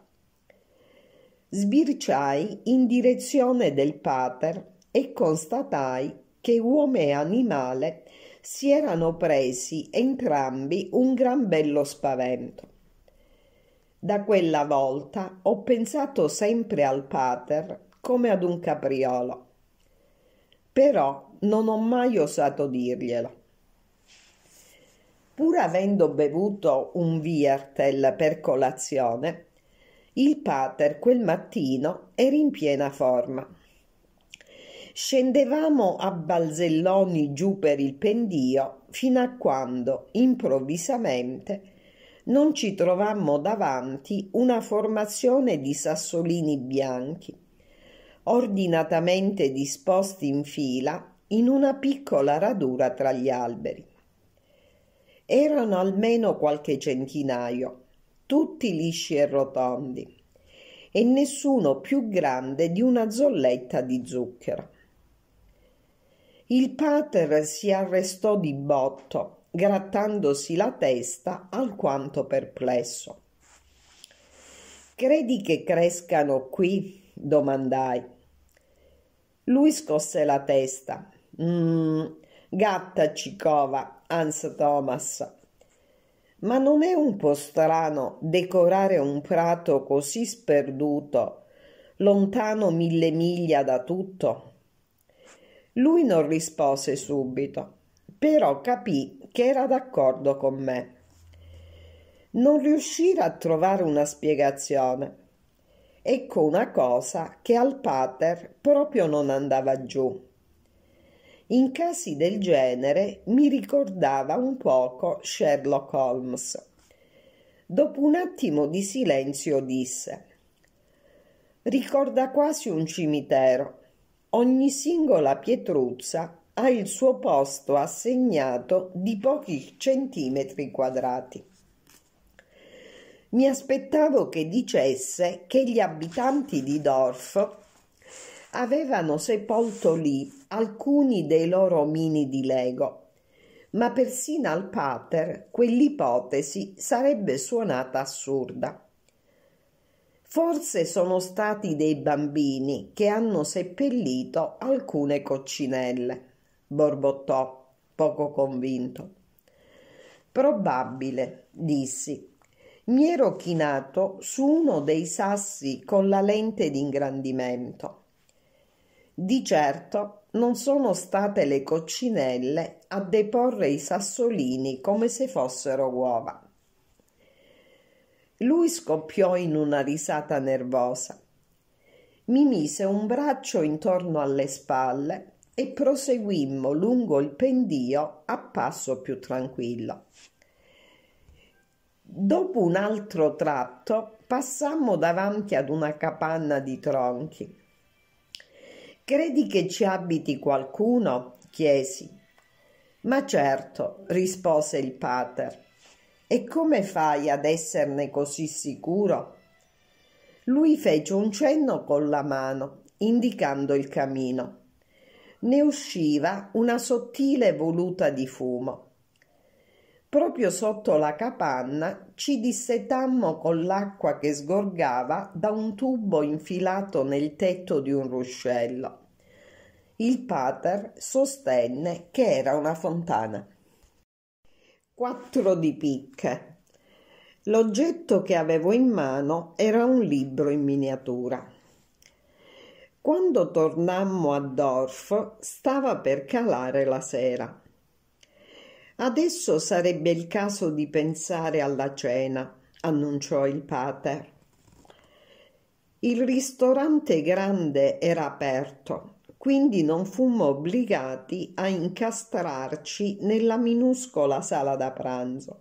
Sbirciai in direzione del pater e constatai che uomo e animale si erano presi entrambi un gran bello spavento. Da quella volta ho pensato sempre al pater come ad un capriolo. Però non ho mai osato dirglielo. Pur avendo bevuto un Viertel per colazione, il pater quel mattino era in piena forma. Scendevamo a balzelloni giù per il pendio fino a quando, improvvisamente, non ci trovammo davanti una formazione di sassolini bianchi ordinatamente disposti in fila in una piccola radura tra gli alberi. Erano almeno qualche centinaio, tutti lisci e rotondi, e nessuno più grande di una zolletta di zucchero. Il pater si arrestò di botto, grattandosi la testa alquanto perplesso. Credi che crescano qui? domandai. Lui scosse la testa. Mm, gatta Cicova, Hans Thomas. Ma non è un po' strano decorare un prato così sperduto, lontano mille miglia da tutto? Lui non rispose subito, però capì che era d'accordo con me. Non riuscire a trovare una spiegazione. Ecco una cosa che al pater proprio non andava giù. In casi del genere mi ricordava un poco Sherlock Holmes. Dopo un attimo di silenzio disse Ricorda quasi un cimitero. Ogni singola pietruzza ha il suo posto assegnato di pochi centimetri quadrati. Mi aspettavo che dicesse che gli abitanti di Dorf avevano sepolto lì alcuni dei loro omini di Lego, ma persino al pater quell'ipotesi sarebbe suonata assurda. Forse sono stati dei bambini che hanno seppellito alcune coccinelle, borbottò, poco convinto. Probabile, dissi. Mi ero chinato su uno dei sassi con la lente d'ingrandimento. Di certo non sono state le coccinelle a deporre i sassolini come se fossero uova. Lui scoppiò in una risata nervosa. Mi mise un braccio intorno alle spalle e proseguimmo lungo il pendio a passo più tranquillo. Dopo un altro tratto passammo davanti ad una capanna di tronchi. Credi che ci abiti qualcuno? chiesi. Ma certo, rispose il pater. E come fai ad esserne così sicuro? Lui fece un cenno con la mano, indicando il camino. Ne usciva una sottile voluta di fumo. Proprio sotto la capanna ci dissetammo con l'acqua che sgorgava da un tubo infilato nel tetto di un ruscello. Il pater sostenne che era una fontana. Quattro di picche. L'oggetto che avevo in mano era un libro in miniatura. Quando tornammo a Dorf stava per calare la sera. Adesso sarebbe il caso di pensare alla cena, annunciò il pater. Il ristorante grande era aperto quindi non fummo obbligati a incastrarci nella minuscola sala da pranzo.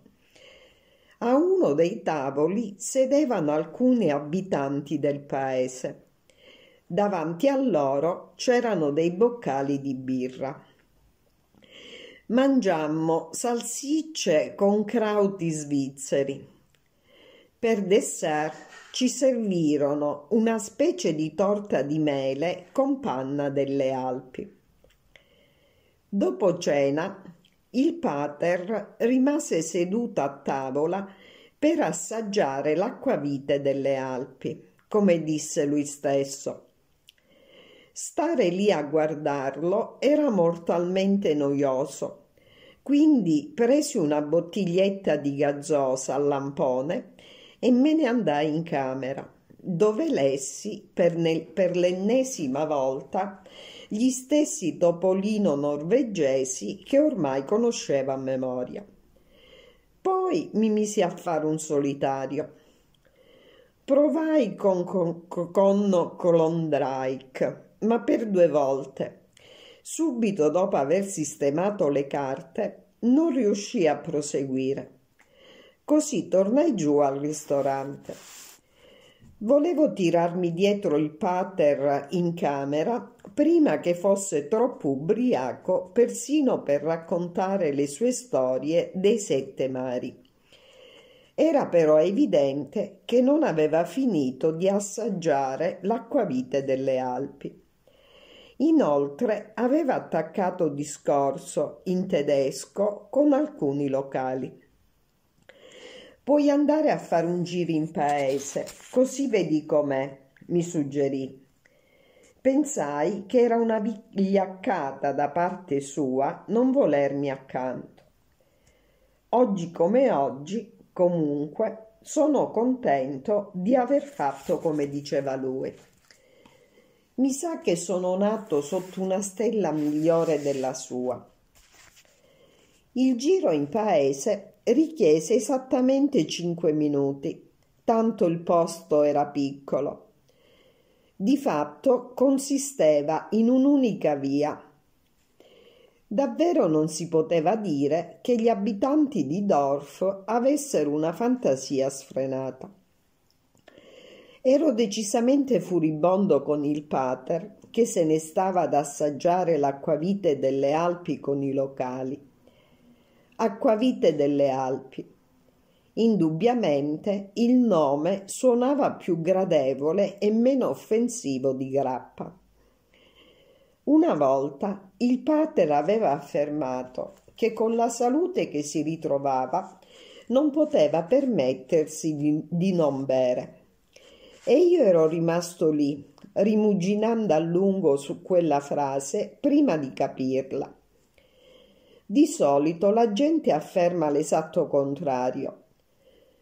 A uno dei tavoli sedevano alcuni abitanti del paese. Davanti a loro c'erano dei boccali di birra. Mangiammo salsicce con crauti svizzeri. Per dessert ci servirono una specie di torta di mele con panna delle Alpi. Dopo cena, il pater rimase seduto a tavola per assaggiare l'acquavite delle Alpi, come disse lui stesso. Stare lì a guardarlo era mortalmente noioso, quindi presi una bottiglietta di gazzosa al lampone e me ne andai in camera, dove lessi per, nel, per l'ennesima volta gli stessi topolino norvegesi che ormai conosceva a memoria. Poi mi misi a fare un solitario. Provai con, con, con Klondike, ma per due volte. Subito dopo aver sistemato le carte, non riuscii a proseguire. Così tornai giù al ristorante. Volevo tirarmi dietro il pater in camera prima che fosse troppo ubriaco persino per raccontare le sue storie dei sette mari. Era però evidente che non aveva finito di assaggiare l'acquavite delle Alpi. Inoltre aveva attaccato discorso in tedesco con alcuni locali. Puoi andare a fare un giro in paese, così vedi com'è, mi suggerì. Pensai che era una vigliaccata da parte sua non volermi accanto. Oggi come oggi, comunque, sono contento di aver fatto come diceva lui. Mi sa che sono nato sotto una stella migliore della sua. Il giro in paese richiese esattamente cinque minuti, tanto il posto era piccolo. Di fatto consisteva in un'unica via. Davvero non si poteva dire che gli abitanti di Dorf avessero una fantasia sfrenata. Ero decisamente furibondo con il pater, che se ne stava ad assaggiare l'acquavite delle Alpi con i locali. Acquavite delle Alpi. Indubbiamente il nome suonava più gradevole e meno offensivo di grappa. Una volta il pater aveva affermato che con la salute che si ritrovava non poteva permettersi di, di non bere e io ero rimasto lì, rimuginando a lungo su quella frase prima di capirla. Di solito la gente afferma l'esatto contrario,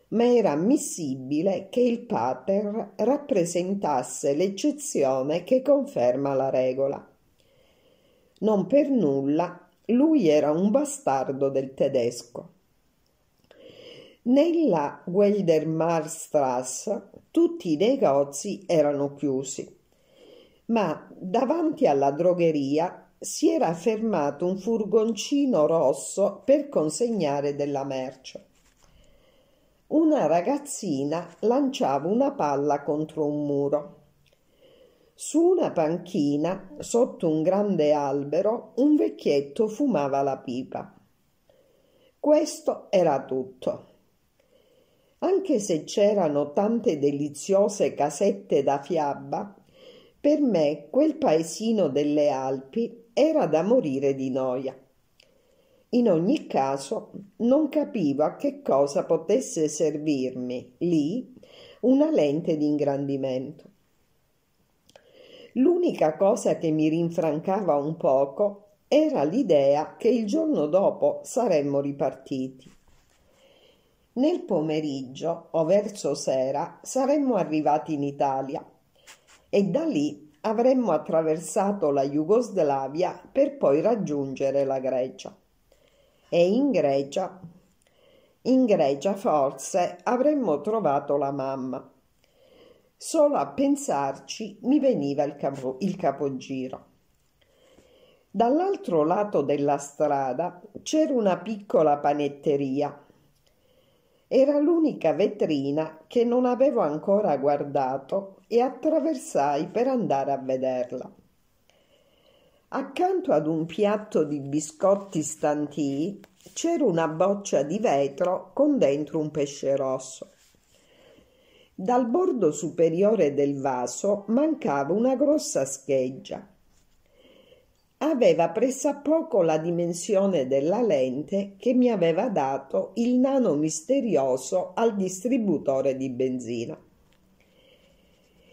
ma era ammissibile che il pater rappresentasse l'eccezione che conferma la regola. Non per nulla lui era un bastardo del tedesco. Nella Wildermarstrasse tutti i negozi erano chiusi, ma davanti alla drogheria si era fermato un furgoncino rosso per consegnare della merce. Una ragazzina lanciava una palla contro un muro. Su una panchina, sotto un grande albero, un vecchietto fumava la pipa. Questo era tutto. Anche se c'erano tante deliziose casette da fiaba, per me quel paesino delle Alpi era da morire di noia. In ogni caso non capivo a che cosa potesse servirmi lì una lente di ingrandimento. L'unica cosa che mi rinfrancava un poco era l'idea che il giorno dopo saremmo ripartiti. Nel pomeriggio o verso sera saremmo arrivati in Italia e da lì avremmo attraversato la Jugoslavia per poi raggiungere la Grecia. E in Grecia, in Grecia forse avremmo trovato la mamma. Solo a pensarci mi veniva il, capo, il capogiro. Dall'altro lato della strada c'era una piccola panetteria era l'unica vetrina che non avevo ancora guardato e attraversai per andare a vederla. Accanto ad un piatto di biscotti stantii c'era una boccia di vetro con dentro un pesce rosso. Dal bordo superiore del vaso mancava una grossa scheggia aveva pressappoco la dimensione della lente che mi aveva dato il nano misterioso al distributore di benzina.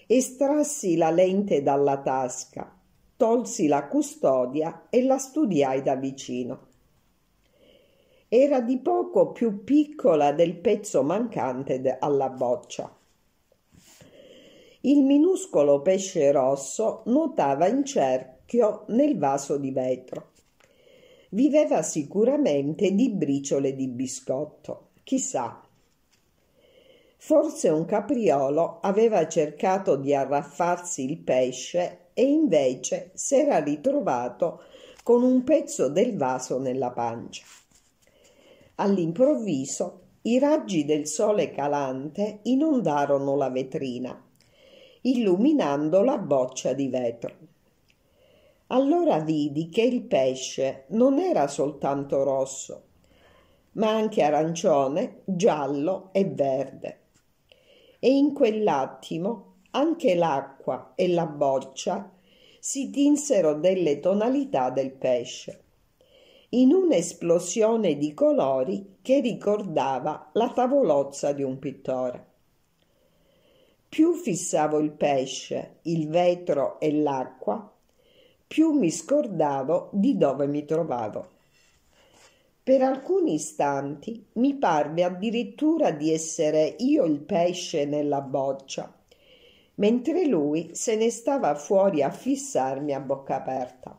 Estrassi la lente dalla tasca, tolsi la custodia e la studiai da vicino. Era di poco più piccola del pezzo mancante alla boccia. Il minuscolo pesce rosso nuotava in cerca specchio nel vaso di vetro. Viveva sicuramente di briciole di biscotto. Chissà. Forse un capriolo aveva cercato di arraffarsi il pesce e invece s'era ritrovato con un pezzo del vaso nella pancia. All'improvviso i raggi del sole calante inondarono la vetrina, illuminando la boccia di vetro. Allora vidi che il pesce non era soltanto rosso, ma anche arancione, giallo e verde. E in quell'attimo anche l'acqua e la boccia si tinsero delle tonalità del pesce, in un'esplosione di colori che ricordava la tavolozza di un pittore. Più fissavo il pesce, il vetro e l'acqua, più mi scordavo di dove mi trovavo. Per alcuni istanti mi parve addirittura di essere io il pesce nella boccia, mentre lui se ne stava fuori a fissarmi a bocca aperta.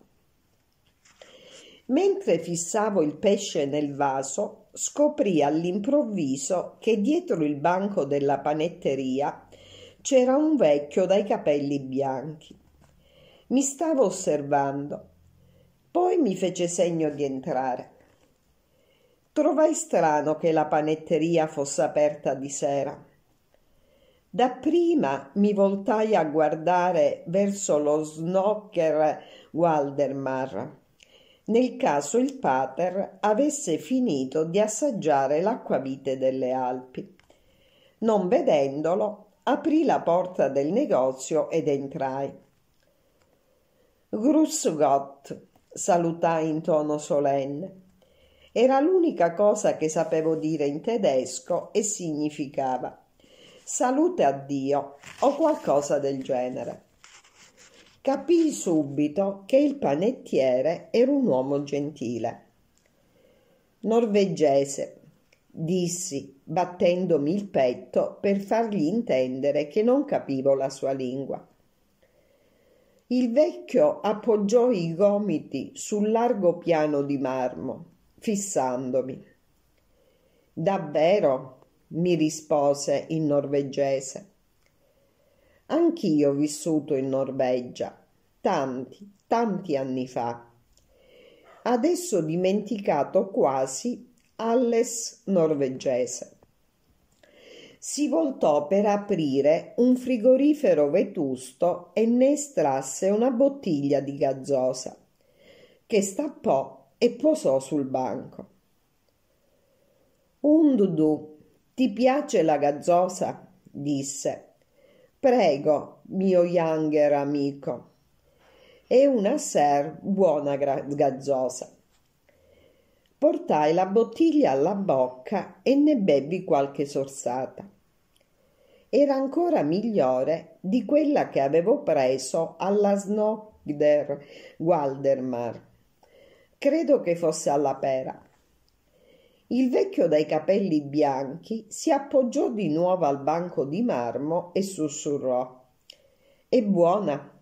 Mentre fissavo il pesce nel vaso, scoprì all'improvviso che dietro il banco della panetteria c'era un vecchio dai capelli bianchi. Mi stava osservando. Poi mi fece segno di entrare. Trovai strano che la panetteria fosse aperta di sera. Dapprima mi voltai a guardare verso lo snocker Waldemar, nel caso il pater avesse finito di assaggiare l'acquavite delle Alpi. Non vedendolo, aprì la porta del negozio ed entrai. Grüß Gott, salutai in tono solenne. Era l'unica cosa che sapevo dire in tedesco e significava salute a Dio o qualcosa del genere. Capii subito che il panettiere era un uomo gentile. Norvegese, dissi, battendomi il petto per fargli intendere che non capivo la sua lingua. Il vecchio appoggiò i gomiti sul largo piano di marmo fissandomi. Davvero? mi rispose in norvegese. Anch'io ho vissuto in Norvegia, tanti, tanti anni fa. Adesso dimenticato quasi Alles norvegese. Si voltò per aprire un frigorifero vetusto e ne estrasse una bottiglia di gazzosa, che stappò e posò sul banco. Un dudù, ti piace la gazzosa? disse. Prego, mio younger amico. E una ser buona gazzosa. Portai la bottiglia alla bocca e ne bebbi qualche sorsata. Era ancora migliore di quella che avevo preso alla Snogder Waldemar Credo che fosse alla pera. Il vecchio dai capelli bianchi si appoggiò di nuovo al banco di marmo e sussurrò. È buona.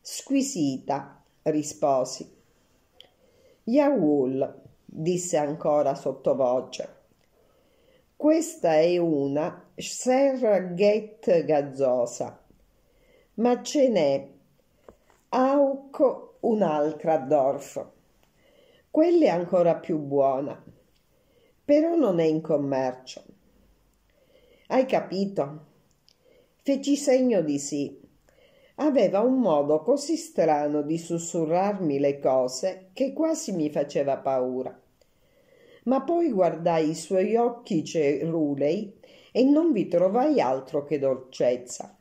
Squisita, risposi. Yaul, disse ancora sottovoce. Questa è una Serghet gazzosa, ma ce n'è Auk un'altra Dorf. Quella è ancora più buona, però non è in commercio. Hai capito? Feci segno di sì. Aveva un modo così strano di sussurrarmi le cose che quasi mi faceva paura. Ma poi guardai i suoi occhi cerulei e non vi trovai altro che dolcezza.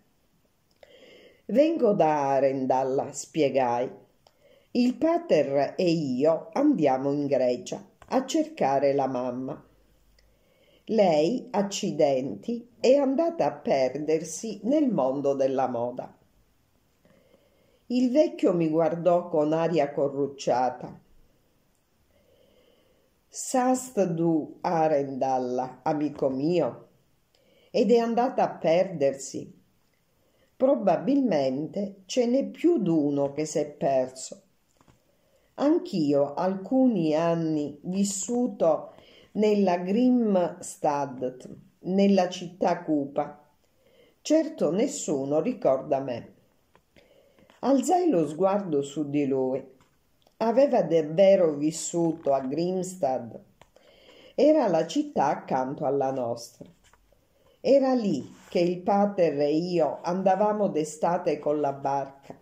Vengo da Arendal, spiegai. Il pater e io andiamo in Grecia a cercare la mamma. Lei, accidenti, è andata a perdersi nel mondo della moda. Il vecchio mi guardò con aria corrucciata. Sast du Arendalla, amico mio, ed è andata a perdersi. Probabilmente ce n'è più d'uno che s'è perso Anch'io alcuni anni vissuto nella Grimstad, nella città cupa. Certo nessuno ricorda me. Alzai lo sguardo su di lui. Aveva davvero vissuto a Grimstad. Era la città accanto alla nostra. Era lì che il pater e io andavamo d'estate con la barca.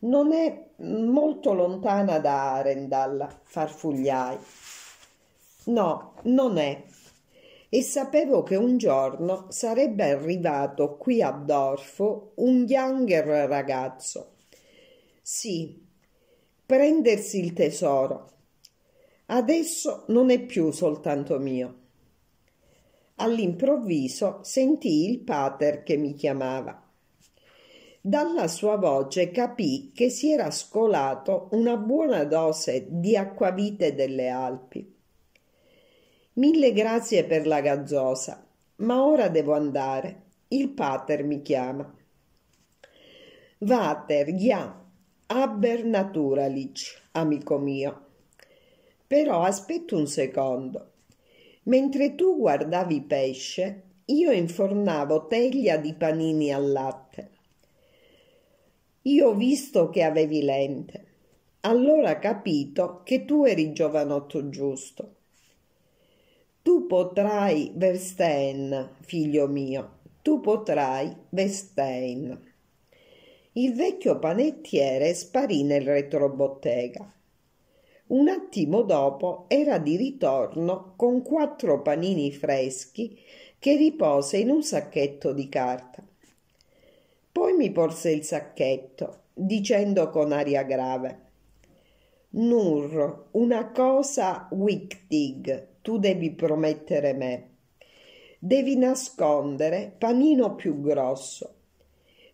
Non è molto lontana da Arendal, farfugliai. No, non è. E sapevo che un giorno sarebbe arrivato qui a Dorfo un younger ragazzo. Sì, prendersi il tesoro. Adesso non è più soltanto mio. All'improvviso sentii il pater che mi chiamava. Dalla sua voce capì che si era scolato una buona dose di acquavite delle Alpi. Mille grazie per la gazzosa, ma ora devo andare. Il pater mi chiama. Vater, ja, aber naturlich, amico mio. Però aspetta un secondo. Mentre tu guardavi pesce, io infornavo teglia di panini al latte. Io ho visto che avevi lente. Allora capito che tu eri giovanotto giusto. Tu potrai, Verstein, figlio mio, tu potrai, Verstein. Il vecchio panettiere sparì nel retrobottega. Un attimo dopo era di ritorno con quattro panini freschi che ripose in un sacchetto di carta. Poi mi porse il sacchetto, dicendo con aria grave Nur, una cosa wichtig, tu devi promettere me. Devi nascondere panino più grosso,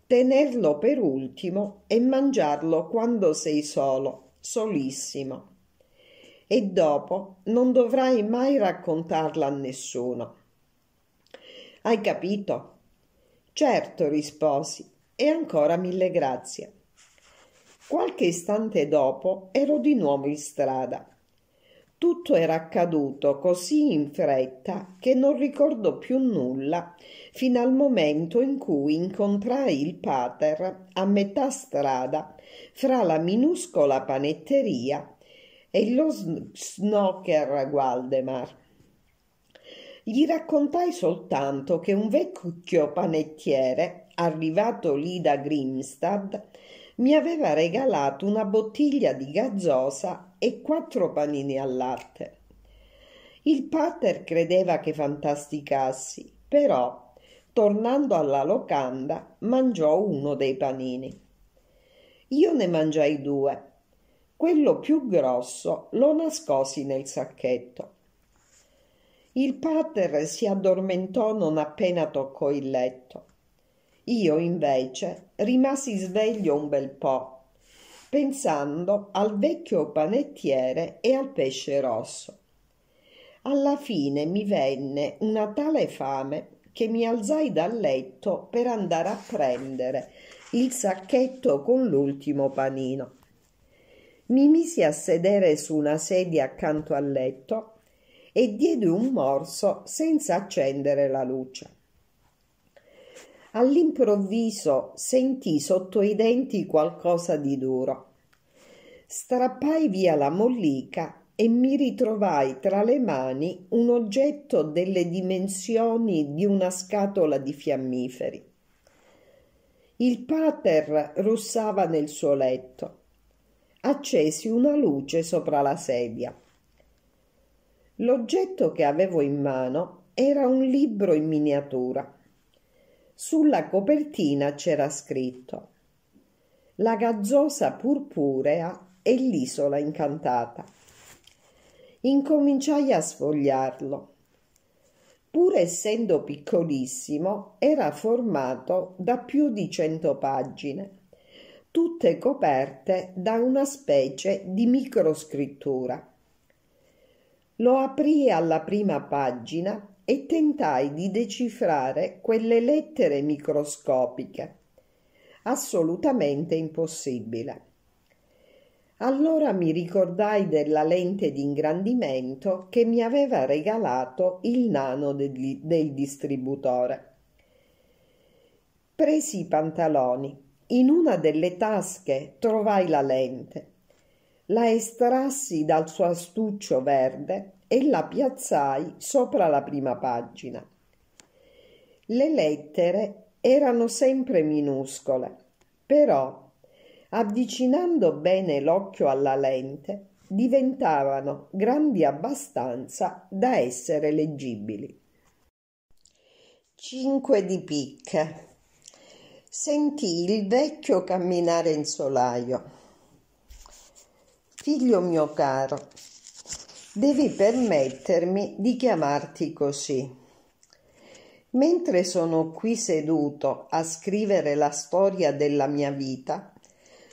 tenerlo per ultimo e mangiarlo quando sei solo, solissimo. E dopo non dovrai mai raccontarla a nessuno. Hai capito? Certo, risposi, e ancora mille grazie. Qualche istante dopo ero di nuovo in strada. Tutto era accaduto così in fretta che non ricordo più nulla fino al momento in cui incontrai il pater a metà strada fra la minuscola panetteria e lo snooker Waldemar. Gli raccontai soltanto che un vecchio panettiere, arrivato lì da Grimstad, mi aveva regalato una bottiglia di gazzosa e quattro panini al latte. Il pater credeva che fantasticassi, però, tornando alla locanda, mangiò uno dei panini. Io ne mangiai due. Quello più grosso lo nascosi nel sacchetto. Il pater si addormentò non appena toccò il letto. Io invece rimasi sveglio un bel po', pensando al vecchio panettiere e al pesce rosso. Alla fine mi venne una tale fame che mi alzai dal letto per andare a prendere il sacchetto con l'ultimo panino. Mi misi a sedere su una sedia accanto al letto e diede un morso senza accendere la luce. All'improvviso sentii sotto i denti qualcosa di duro. Strappai via la mollica e mi ritrovai tra le mani un oggetto delle dimensioni di una scatola di fiammiferi. Il pater russava nel suo letto. Accesi una luce sopra la sedia. L'oggetto che avevo in mano era un libro in miniatura. Sulla copertina c'era scritto La gazzosa purpurea e l'isola incantata. Incominciai a sfogliarlo. Pur essendo piccolissimo, era formato da più di cento pagine, tutte coperte da una specie di microscrittura. Lo aprii alla prima pagina e tentai di decifrare quelle lettere microscopiche. Assolutamente impossibile. Allora mi ricordai della lente di ingrandimento che mi aveva regalato il nano del, del distributore. Presi i pantaloni. In una delle tasche trovai la lente la estrassi dal suo astuccio verde e la piazzai sopra la prima pagina. Le lettere erano sempre minuscole, però, avvicinando bene l'occhio alla lente, diventavano grandi abbastanza da essere leggibili. 5 di picche. Sentì il vecchio camminare in solaio. Figlio mio caro, devi permettermi di chiamarti così. Mentre sono qui seduto a scrivere la storia della mia vita,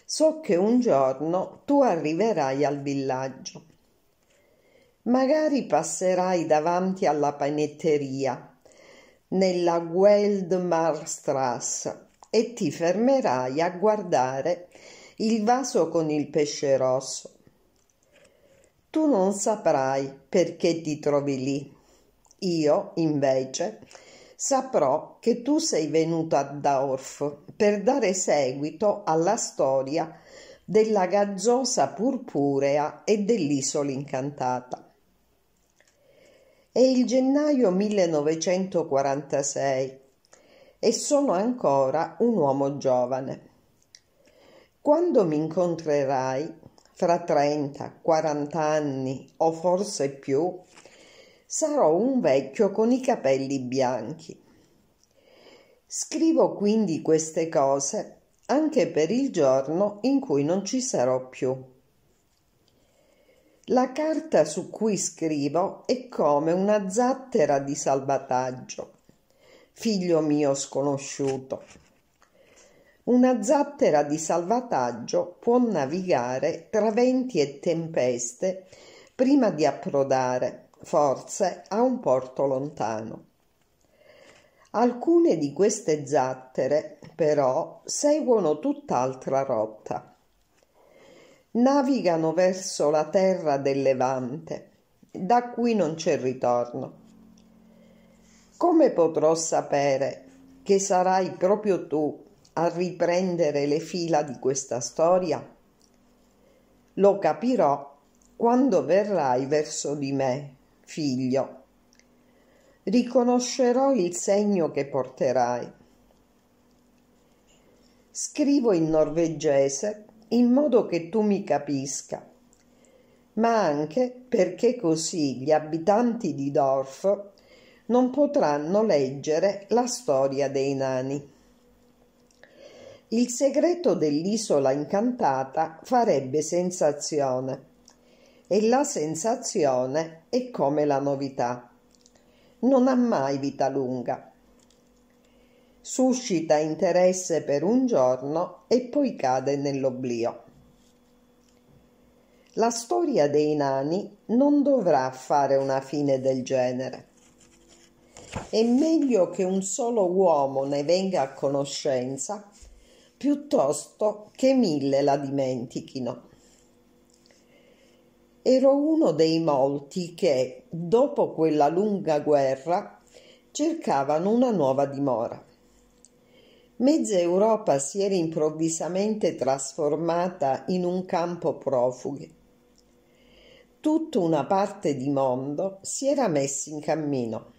so che un giorno tu arriverai al villaggio. Magari passerai davanti alla panetteria nella Gueldmarstrasse e ti fermerai a guardare il vaso con il pesce rosso. Tu non saprai perché ti trovi lì. Io, invece, saprò che tu sei venuto a Dorf per dare seguito alla storia della gazzosa purpurea e dell'isola incantata. È il gennaio 1946 e sono ancora un uomo giovane. Quando mi incontrerai, fra 30, 40 anni o forse più, sarò un vecchio con i capelli bianchi. Scrivo quindi queste cose anche per il giorno in cui non ci sarò più. La carta su cui scrivo è come una zattera di salvataggio figlio mio sconosciuto. Una zattera di salvataggio può navigare tra venti e tempeste prima di approdare, forse, a un porto lontano. Alcune di queste zattere, però, seguono tutt'altra rotta. Navigano verso la terra del Levante, da cui non c'è ritorno come potrò sapere che sarai proprio tu a riprendere le fila di questa storia? Lo capirò quando verrai verso di me, figlio. Riconoscerò il segno che porterai. Scrivo in norvegese in modo che tu mi capisca, ma anche perché così gli abitanti di Dorf non potranno leggere la storia dei nani. Il segreto dell'isola incantata farebbe sensazione e la sensazione è come la novità. Non ha mai vita lunga. Suscita interesse per un giorno e poi cade nell'oblio. La storia dei nani non dovrà fare una fine del genere. È meglio che un solo uomo ne venga a conoscenza piuttosto che mille la dimentichino. Ero uno dei molti che, dopo quella lunga guerra, cercavano una nuova dimora. Mezza Europa si era improvvisamente trasformata in un campo profughi. Tutta una parte di mondo si era messa in cammino.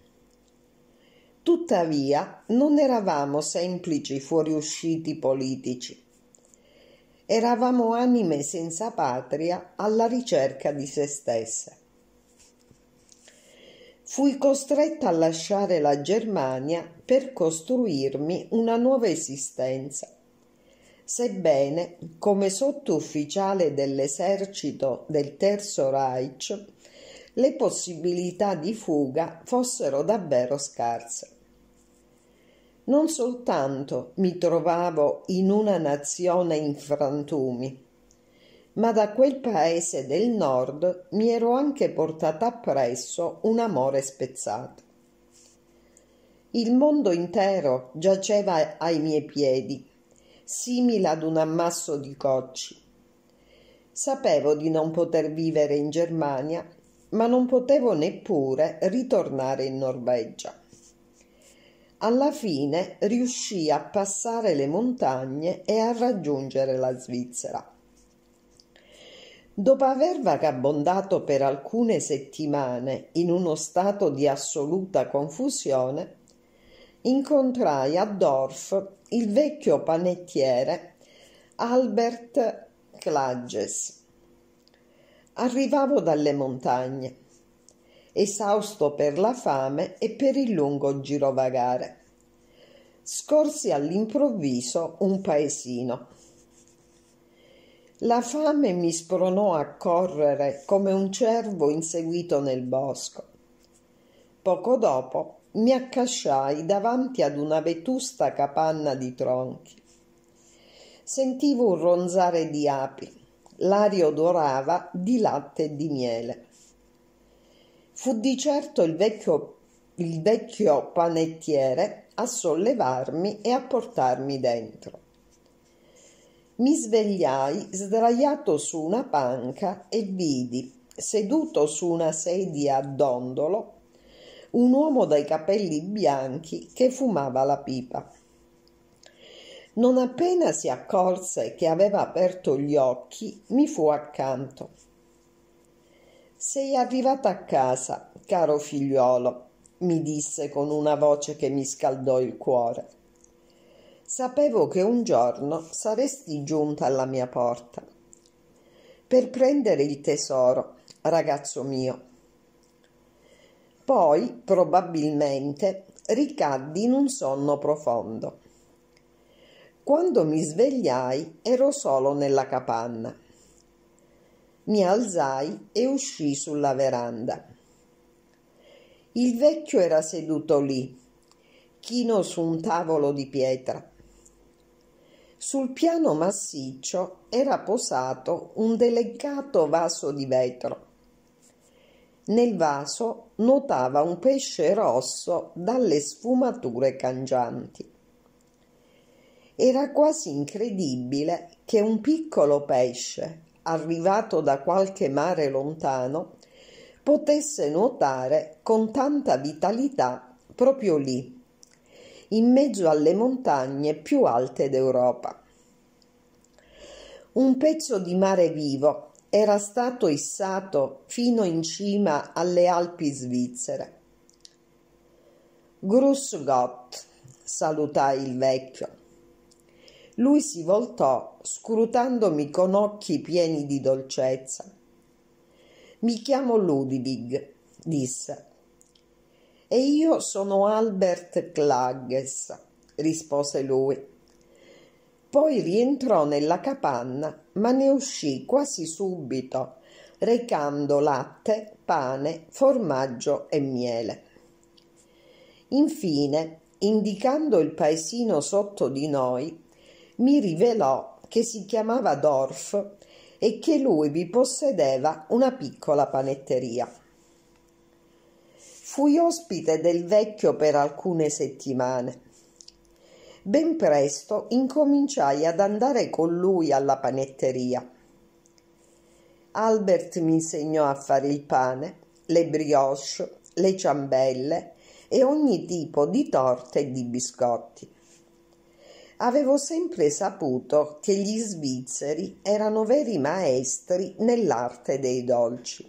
Tuttavia non eravamo semplici fuoriusciti politici. Eravamo anime senza patria alla ricerca di se stesse. Fui costretta a lasciare la Germania per costruirmi una nuova esistenza. Sebbene, come sottufficiale dell'esercito del Terzo Reich, le possibilità di fuga fossero davvero scarse. Non soltanto mi trovavo in una nazione in frantumi, ma da quel paese del nord mi ero anche portata appresso un amore spezzato. Il mondo intero giaceva ai miei piedi, simile ad un ammasso di cocci. Sapevo di non poter vivere in Germania ma non potevo neppure ritornare in Norvegia. Alla fine riuscii a passare le montagne e a raggiungere la Svizzera. Dopo aver vagabondato per alcune settimane in uno stato di assoluta confusione, incontrai a Dorf il vecchio panettiere Albert Klages arrivavo dalle montagne, esausto per la fame e per il lungo girovagare. Scorsi all'improvviso un paesino. La fame mi spronò a correre come un cervo inseguito nel bosco. Poco dopo mi accasciai davanti ad una vetusta capanna di tronchi. Sentivo un ronzare di api, l'aria odorava di latte e di miele. Fu di certo il vecchio, il vecchio panettiere a sollevarmi e a portarmi dentro. Mi svegliai sdraiato su una panca e vidi, seduto su una sedia a dondolo, un uomo dai capelli bianchi che fumava la pipa. Non appena si accorse che aveva aperto gli occhi, mi fu accanto. Sei arrivata a casa, caro figliuolo, mi disse con una voce che mi scaldò il cuore. Sapevo che un giorno saresti giunta alla mia porta per prendere il tesoro, ragazzo mio. Poi, probabilmente, ricaddi in un sonno profondo. Quando mi svegliai ero solo nella capanna. Mi alzai e uscii sulla veranda. Il vecchio era seduto lì, chino su un tavolo di pietra. Sul piano massiccio era posato un delicato vaso di vetro. Nel vaso nuotava un pesce rosso dalle sfumature cangianti. Era quasi incredibile che un piccolo pesce, arrivato da qualche mare lontano, potesse nuotare con tanta vitalità proprio lì, in mezzo alle montagne più alte d'Europa. Un pezzo di mare vivo era stato issato fino in cima alle Alpi svizzere. Grus Gott, salutai il vecchio. Lui si voltò, scrutandomi con occhi pieni di dolcezza. Mi chiamo Ludwig, disse. E io sono Albert Klagges, rispose lui. Poi rientrò nella capanna, ma ne uscì quasi subito, recando latte, pane, formaggio e miele. Infine, indicando il paesino sotto di noi, mi rivelò che si chiamava Dorf e che lui vi possedeva una piccola panetteria. Fui ospite del vecchio per alcune settimane. Ben presto incominciai ad andare con lui alla panetteria. Albert mi insegnò a fare il pane, le brioche, le ciambelle e ogni tipo di torte e di biscotti. Avevo sempre saputo che gli svizzeri erano veri maestri nell'arte dei dolci.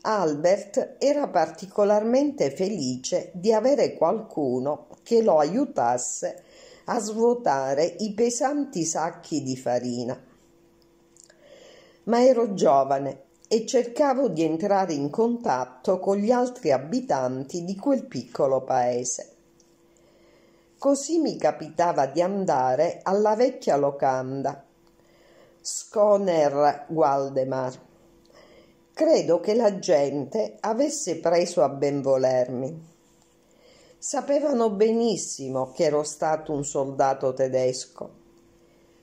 Albert era particolarmente felice di avere qualcuno che lo aiutasse a svuotare i pesanti sacchi di farina. Ma ero giovane e cercavo di entrare in contatto con gli altri abitanti di quel piccolo paese. Così mi capitava di andare alla vecchia locanda, Sconer Waldemar. Credo che la gente avesse preso a benvolermi. Sapevano benissimo che ero stato un soldato tedesco,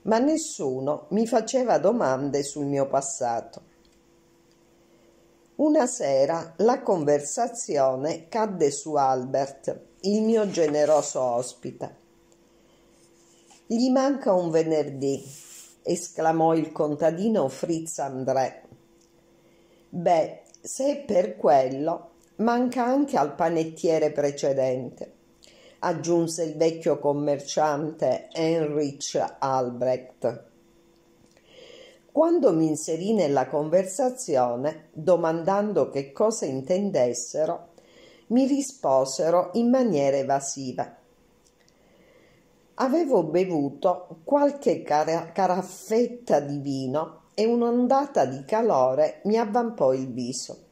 ma nessuno mi faceva domande sul mio passato. Una sera la conversazione cadde su Albert il mio generoso ospite. Gli manca un venerdì, esclamò il contadino Fritz André. Beh, se è per quello, manca anche al panettiere precedente, aggiunse il vecchio commerciante Heinrich Albrecht. Quando mi inserì nella conversazione, domandando che cosa intendessero, mi risposero in maniera evasiva. Avevo bevuto qualche cara- caraffetta di vino e un'ondata di calore mi avvampò il viso.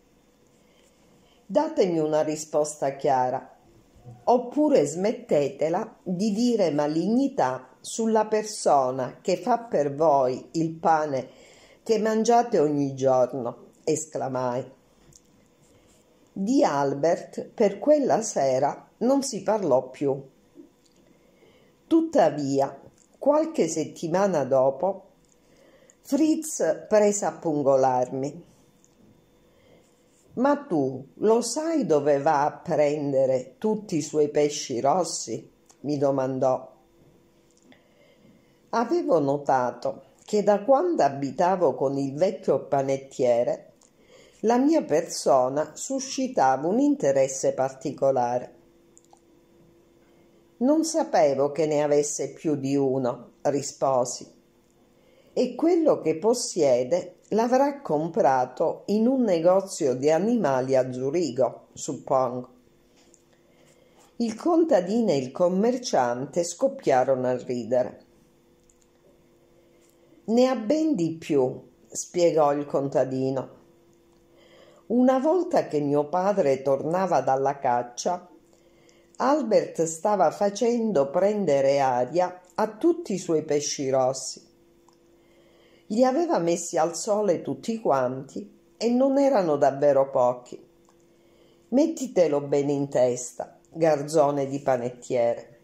Datemi una risposta chiara, oppure smettetela di dire malignità sulla persona che fa per voi il pane che mangiate ogni giorno, esclamai. Di Albert per quella sera non si parlò più. Tuttavia, qualche settimana dopo, Fritz prese a pungolarmi. Ma tu lo sai dove va a prendere tutti i suoi pesci rossi? mi domandò. Avevo notato che da quando abitavo con il vecchio panettiere la mia persona suscitava un interesse particolare. Non sapevo che ne avesse più di uno, risposi. E quello che possiede l'avrà comprato in un negozio di animali a Zurigo, suppongo. Il contadino e il commerciante scoppiarono a ridere. Ne ha ben di più, spiegò il contadino. Una volta che mio padre tornava dalla caccia, Albert stava facendo prendere aria a tutti i suoi pesci rossi. Li aveva messi al sole tutti quanti e non erano davvero pochi. Mettitelo bene in testa, garzone di panettiere.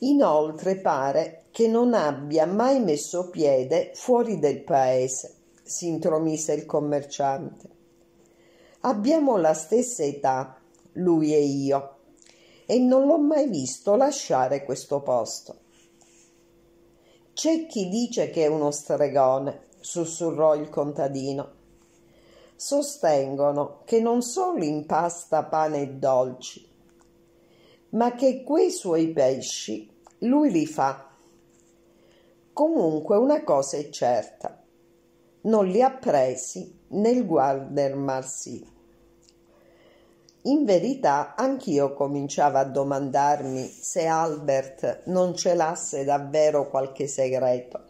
Inoltre pare che non abbia mai messo piede fuori del paese, si intromise il commerciante. Abbiamo la stessa età, lui e io, e non l'ho mai visto lasciare questo posto. C'è chi dice che è uno stregone, sussurrò il contadino. Sostengono che non solo impasta pane e dolci, ma che quei suoi pesci lui li fa Comunque una cosa è certa, non li ha presi nel Guardermarsi. In verità anch'io cominciavo a domandarmi se Albert non celasse davvero qualche segreto.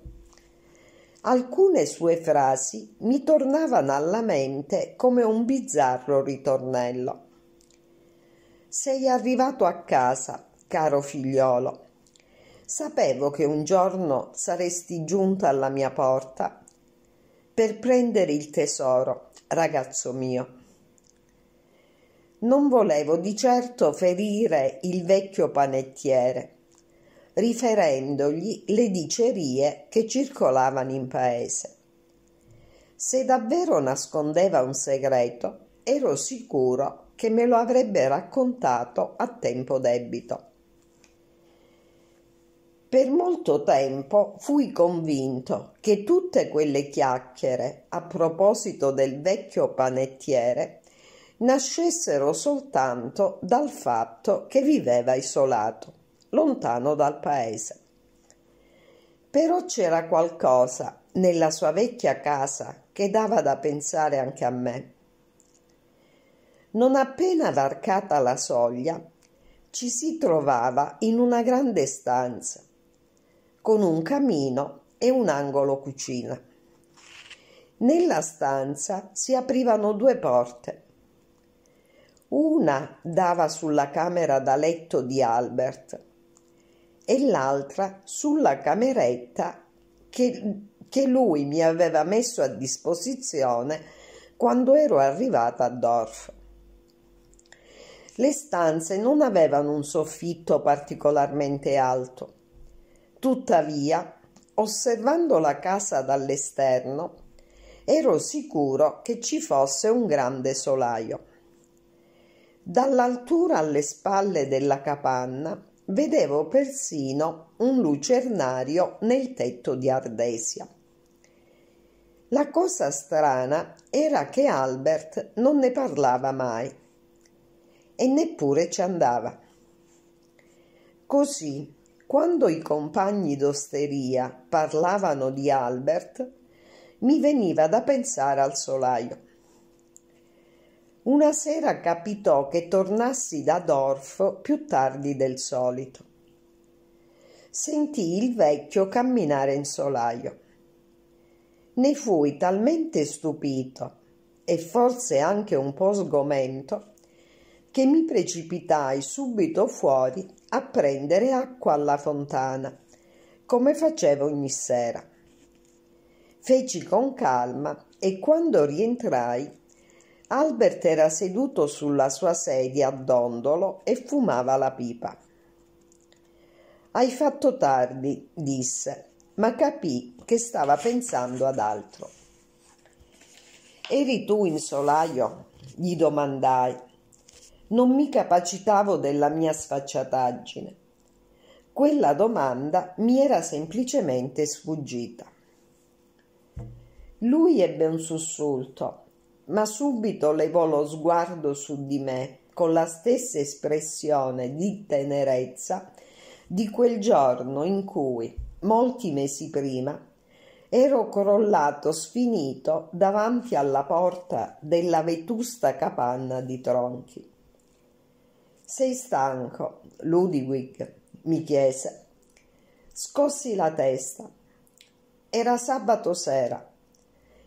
Alcune sue frasi mi tornavano alla mente come un bizzarro ritornello. Sei arrivato a casa, caro figliolo, Sapevo che un giorno saresti giunta alla mia porta per prendere il tesoro, ragazzo mio. Non volevo di certo ferire il vecchio panettiere, riferendogli le dicerie che circolavano in paese. Se davvero nascondeva un segreto, ero sicuro che me lo avrebbe raccontato a tempo debito. Per molto tempo fui convinto che tutte quelle chiacchiere a proposito del vecchio panettiere nascessero soltanto dal fatto che viveva isolato, lontano dal paese. Però c'era qualcosa nella sua vecchia casa che dava da pensare anche a me. Non appena varcata la soglia, ci si trovava in una grande stanza con un camino e un angolo cucina. Nella stanza si aprivano due porte. Una dava sulla camera da letto di Albert e l'altra sulla cameretta che, che lui mi aveva messo a disposizione quando ero arrivata a Dorf. Le stanze non avevano un soffitto particolarmente alto Tuttavia, osservando la casa dall'esterno, ero sicuro che ci fosse un grande solaio. Dall'altura alle spalle della capanna vedevo persino un lucernario nel tetto di ardesia. La cosa strana era che Albert non ne parlava mai e neppure ci andava. Così quando i compagni d'osteria parlavano di Albert, mi veniva da pensare al solaio. Una sera capitò che tornassi da Dorf più tardi del solito. Sentii il vecchio camminare in solaio. Ne fui talmente stupito e forse anche un po' sgomento che mi precipitai subito fuori a prendere acqua alla fontana, come facevo ogni sera. Feci con calma e quando rientrai Albert era seduto sulla sua sedia a dondolo e fumava la pipa. Hai fatto tardi, disse, ma capì che stava pensando ad altro. Eri tu in solaio? gli domandai. Non mi capacitavo della mia sfacciataggine. Quella domanda mi era semplicemente sfuggita. Lui ebbe un sussulto, ma subito levò lo sguardo su di me con la stessa espressione di tenerezza di quel giorno in cui, molti mesi prima, ero crollato sfinito davanti alla porta della vetusta capanna di tronchi. Sei stanco, Ludwig? mi chiese. Scossi la testa. Era sabato sera.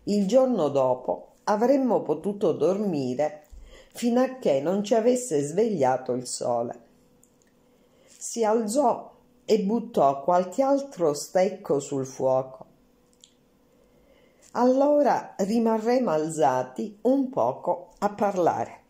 Il giorno dopo avremmo potuto dormire fino a che non ci avesse svegliato il sole. Si alzò e buttò qualche altro stecco sul fuoco. Allora rimarremo alzati un poco a parlare.